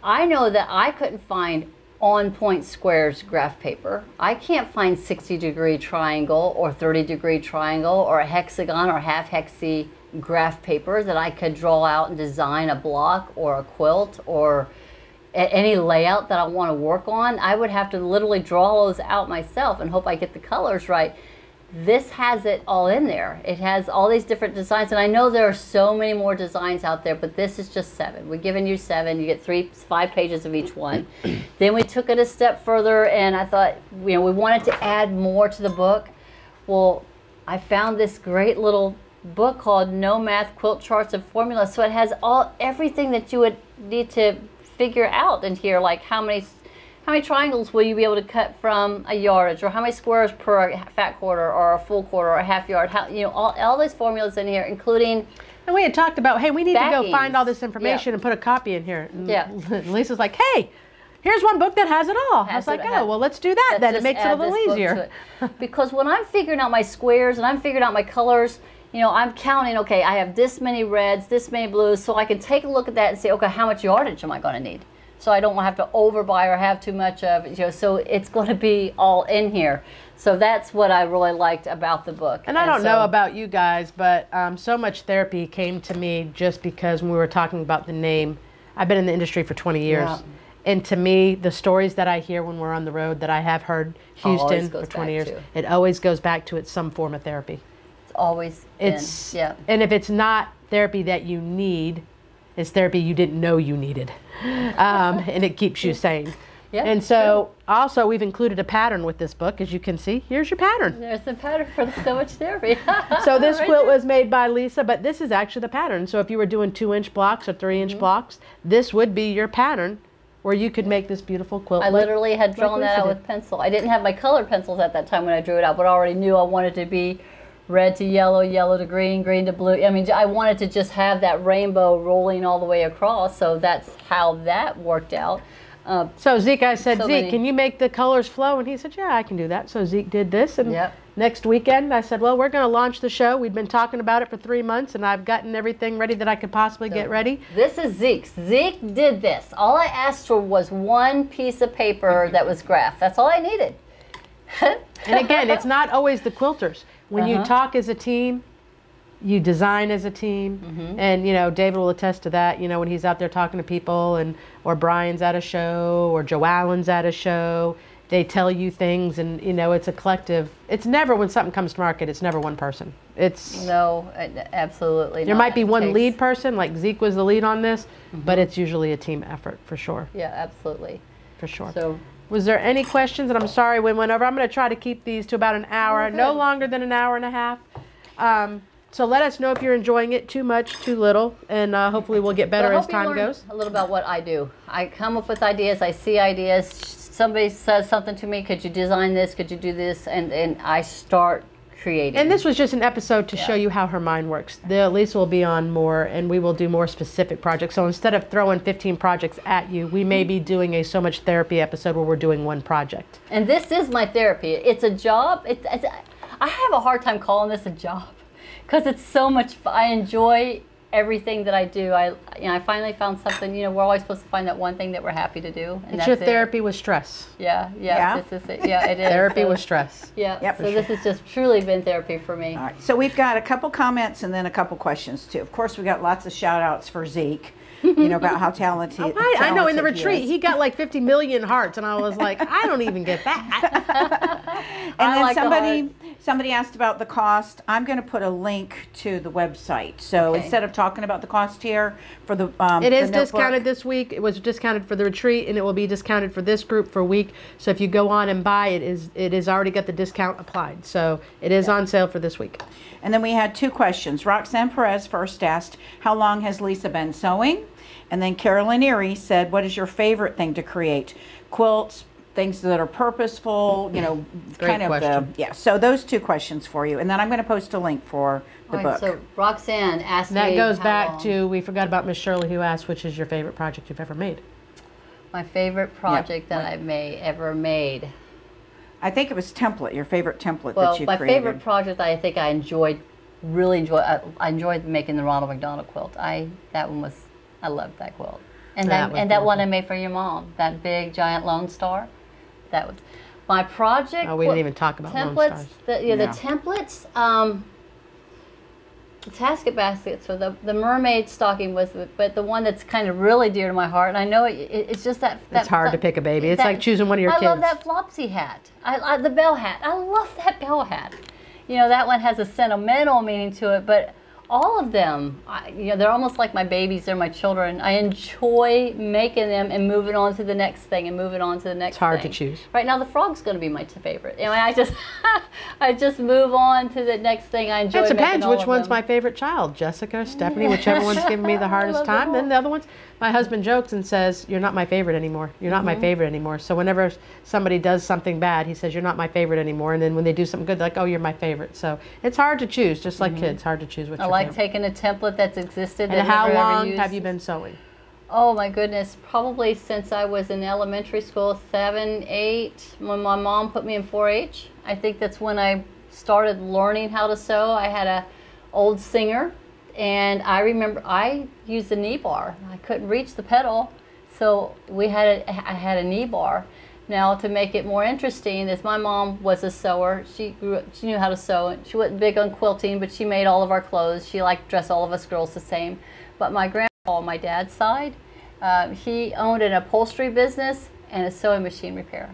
I know that I couldn't find on point squares graph paper. I can't find 60 degree triangle or 30 degree triangle or a hexagon or half hexy graph paper that I could draw out and design a block or a quilt or any layout that I want to work on. I would have to literally draw those out myself and hope I get the colors right this has it all in there. It has all these different designs, and I know there are so many more designs out there, but this is just seven. We're giving you seven. You get three, five pages of each one. then we took it a step further, and I thought, you know, we wanted to add more to the book. Well, I found this great little book called No Math Quilt Charts and Formulas. So it has all everything that you would need to figure out in here, like how many how many triangles will you be able to cut from a yardage, or how many squares per fat quarter, or a full quarter, or a half yard? How you know all, all these formulas in here, including And we had talked about, hey, we need to go find all this information Yeah. and put a copy in here. And Yeah. Lisa's like, hey, here's one book that has it all. I Has was like, it- oh, well, let's do that. Let's then it makes it a little this book to easier. because when I'm figuring out my squares and I'm figuring out my colors, you know, I'm counting, okay, I have this many reds, this many blues, so I can take a look at that and say, okay, how much yardage am I going to need? So I don't have to overbuy or have too much of it, you know, so it's going to be all in here. So that's what I really liked about the book. And I don't know so- about you guys, but um, Sew Much Therapy came to me just because when we were talking about the name. I've been in the industry for 20 years. Yeah. And to me, the stories that I hear when we're on the road that I have heard Houston for 20 years, to. it always goes back to it's some form of therapy. It's always been, It's yeah. and if it's not therapy that you need, it's therapy you didn't know you needed, um, and it keeps you sane. Yeah, and so also we've included a pattern with this book, as you can see. Here's your pattern. There's the pattern for the Sew Much Therapy. So this Right quilt there. was made by Lisa, but this is actually the pattern. So if you were doing two inch blocks or three Mm-hmm. inch blocks, this would be your pattern where you could make this beautiful quilt. I like- literally had drawn Lisa that out with pencil. I didn't have my colored pencils at that time when I drew it out, but I already knew I wanted to be red to yellow, yellow to green, green to blue. I mean, I wanted to just have that rainbow rolling all the way across, so that's how that worked out. Uh, So Zeke, I said, So Zeke, many- can you make the colors flow? And he said, Yeah, I can do that. So Zeke did this, and Yep. next weekend I said, Well, we're going to launch the show. We'd been talking about it for three months, and I've gotten everything ready that I could possibly get ready. this is Zeke's. Zeke did this. All I asked for was one piece of paper that was graph. That's all I needed. And again, it's not always the quilters. When you Uh-huh. talk as a team, you design as a team, Mm-hmm. and you know David will attest to that. You know when he's out there talking to people, and or Brian's at a show, or Joe Allen's at a show, they tell you things, and you know it's a collective. It's never when something comes to market. It's never one person. It's No, uh, absolutely there not. might be It one takes- lead person, like Zeke was the lead on this, Mm-hmm. but it's usually a team effort for sure, Yeah, absolutely. for sure. So Was there any questions? And I'm sorry we went over. I'm going to try to keep these to about an hour, no longer than an hour and a half. Um, so let us know if you're enjoying it too much, too little, and uh, hopefully we'll get better as time goes. A little about what I do. I come up with ideas. I see ideas. Somebody says something to me. Could you design this? Could you do this? And and I start creating. And this was just an episode to show you how her mind works. The Lisa will be on more, and we will do more specific projects. So instead of throwing 15 projects at you, we may be doing a Sew Much Therapy episode where we're doing one project. And this is my therapy. It's a job. It, it's, I have a hard time calling this a job because it's so much. I enjoy everything that I do. I, you know, I finally found something. You know, we're always supposed to find that one thing that we're happy to do, and It's that's your it. therapy with stress. Yeah, yeah, Yeah? This is it. Yeah, it is. Therapy So- with stress. Yeah. Yep. so this has just truly been therapy for me. All right, so we've got a couple comments and then a couple questions too. Of course, we got lots of shout outs for Zeke, you know, about how talented. I, I know in the talented retreat is. he got like 50 million hearts, and I was like, I don't even get that. And I then like the somebody somebody asked about the cost. I'm going to put a link to the website. So Okay. instead of talking about the cost here for the um, It the discounted this week. It was discounted for the retreat, and it will be discounted for this group for a week. So if you go on and buy it, is it is already got the discount applied. So it is on sale for this week. And then we had two questions. Roxanne Perez first asked, "How long has Lisa been sewing?" And then Carolyn Erie said, "What is your favorite thing to create? Quilts." Things that are purposeful, you know, Great kind of uh, question. the yeah. So those two questions for you, and then I'm going to post a link for the All book. so Roxanne asked And that me goes back long. to we forgot about Miss Shirley who asked which is your favorite project you've ever made. my favorite project that I may ever made. I think it was template, your favorite template Well, that you my created. favorite project I think I enjoyed, really enjoyed. I, uh, I enjoyed making the Ronald McDonald quilt. I that one was, I loved that quilt. And That that and that one I made for your mom, that big giant Lone Star. That was my project. Oh, we didn't even talk about Lone templates. Stars. The, yeah, Yeah. the templates. Um, the tasket baskets or the, the mermaid stocking was, but the one that's kind of really dear to my heart, and I know it, it, it's just that. that It's hard to pick a baby. It's that- like choosing one of your I kids. love that flopsy hat. I, I the bell hat. I love that bell hat. You know that one has a sentimental meaning to it, but all of them, I, you know, they're almost like my babies. They're my children. I enjoy making them and moving on to the next thing and moving on to the next. It's hard to choose. Right now, the frog's going to be my t- favorite. Mean, I just, I just move on to the next thing. I enjoy. It depends which one's them. my favorite child, Jessica, Stephanie, whichever one's giving me the hardest time. Then the other ones, my husband jokes and says, "You're not my favorite anymore. You're not Mm-hmm. my favorite anymore." So whenever somebody does something bad, he says, "You're not my favorite anymore." And then when they do something good, they're like, "Oh, you're my favorite." So it's hard to choose, just like kids, hard to choose which. Mm-hmm. I like taking a template that's existed. And that how long have you been sewing? Oh my goodness, probably since I was in elementary school, seven, eight, when my mom put me in 4-H. I think that's when I started learning how to sew. I had a old singer, and I remember I used a knee bar. I couldn't reach the pedal, so we had a, I had a knee bar. Now to make it more interesting, is my mom was a sewer. She grew up, she knew how to sew. and She wasn't big on quilting, but she made all of our clothes. She liked to dress all of us girls the same. But my grandpa on my dad's side, uh, he owned an upholstery business and a sewing machine repair.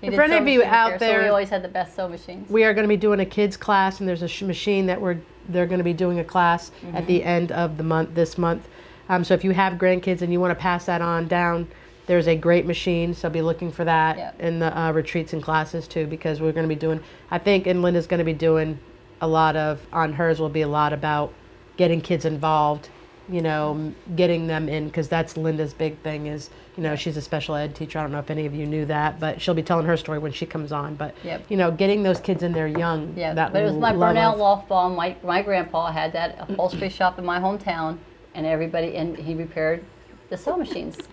He for any of you out repair, so there- we always had the best sewing machines. We are going to be doing a kids class, and there's a sh- machine that we're they're going to be doing a class at Mm-hmm. the end of the month this month. Um, so if you have grandkids and you want to pass that on down, there's a great machine. So be looking for that Yep. in the uh, retreats and classes too, because we're going to be doing. I think and Linda's going to be doing a lot of on hers will be a lot about getting kids involved. You know, getting them in because that's Linda's big thing. Is you know she's a special ed teacher. I don't know if any of you knew that, but she'll be telling her story when she comes on. But Yep. you know, getting those kids in there young. Yeah, that but it was my Burnell of- loft ball. My my grandpa had that upholstery shop in my hometown, and everybody and he repaired the sewing machines.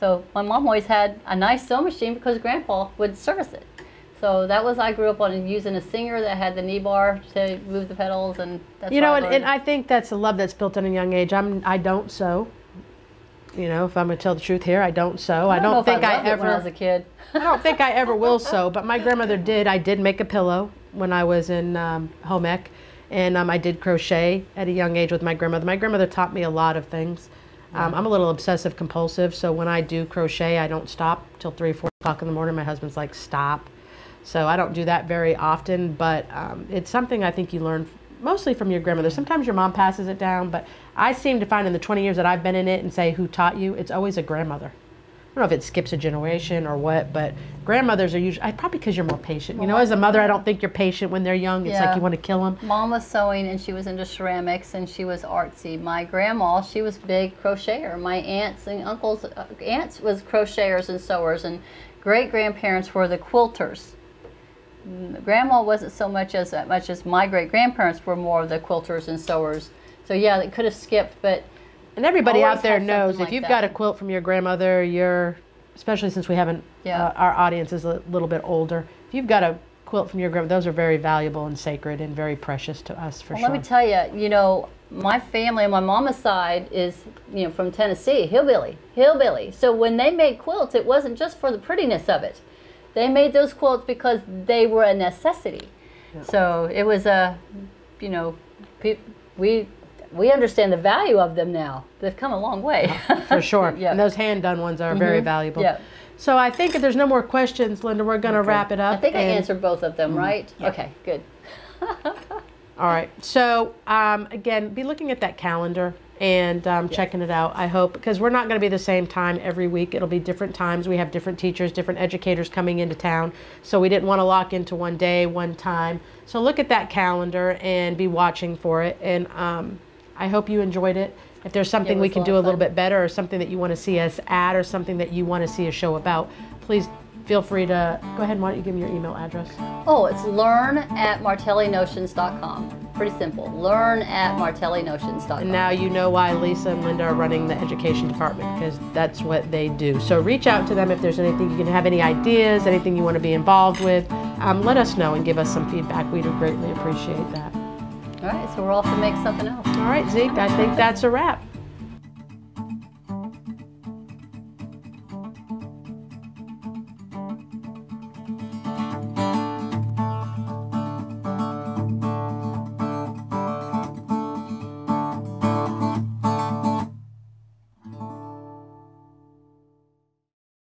So my mom always had a nice sewing machine because grandpa would service it. So that was I grew up on using a singer that had the knee bar to move the pedals, and that's You know, I and, and. I think that's a love that's built at a young age. I'm I don't sew. You know, if I'm gonna tell the truth here, I don't sew. I don't, know if think I, loved it when I was ever. a kid. I don't think I ever will sew. But my grandmother did. I did make a pillow when I was in um, home ec, and um, I did crochet at a young age with my grandmother. My grandmother taught me a lot of things. Um, I'm a little obsessive compulsive, so when I do crochet, I don't stop till three, four o'clock in the morning. My husband's like, stop. So I don't do that very often, but um, it's something I think you learn mostly from your grandmother. Sometimes your mom passes it down, but I seem to find in the 20 years that I've been in it and say who taught you, it's always a grandmother. I don't know if it skips a generation or what, but grandmothers are usually I, probably because you're more patient. You know, as a mother, I don't think you're patient when they're young. It's Yeah. like you want to kill them. Mom was sewing and she was into ceramics and she was artsy. My grandma, she was big crocheter. My aunts and uncles, uh, aunts was crocheters and sewers, and great grandparents were the quilters. Grandma wasn't so much as much as my great grandparents were more of the quilters and sewers. So yeah, it could have skipped, but And everybody out there knows if like you've that. got a quilt from your grandmother, you're, especially since we haven't, Yeah. uh, our audience is a little bit older. If you've got a quilt from your grandmother, those are very valuable and sacred and very precious to us for Well, sure. let me tell you, you know, my family on my mama's side is, you know, from Tennessee, hillbilly, hillbilly. So when they made quilts, it wasn't just for the prettiness of it. They made those quilts because they were a necessity. So it was a, you know, pe- we we understand the value of them now. They've come a long way. for sure. Yeah. And those hand done ones are very valuable. Yeah. So I think if there's no more questions, Linda, we're going to wrap it up. I think I answered both of them, Mm-hmm. right? Okay, good. All right. So um, again, be looking at that calendar and um, checking it out. I hope because we're not going to be the same time every week. It'll be different times. We have different teachers, different educators coming into town. So we didn't want to lock into one day, one time. So look at that calendar and be watching for it. And um, I hope you enjoyed it. If there's something we can do a little bit better or something that you want to see us add or something that you want to see a show about, please feel free to go ahead and why don't you give me your email address? Oh, it's learn at martellinotions.com. Pretty simple. Learn at martellinotions.com. And now you know why Lisa and Linda are running the education department because that's what they do. So reach out to them if there's anything you can have any ideas, anything you want to be involved with. Um, let us know and give us some feedback. We'd greatly appreciate that. All right, so we're off to make something else. All right, Zeke, I think that's a wrap.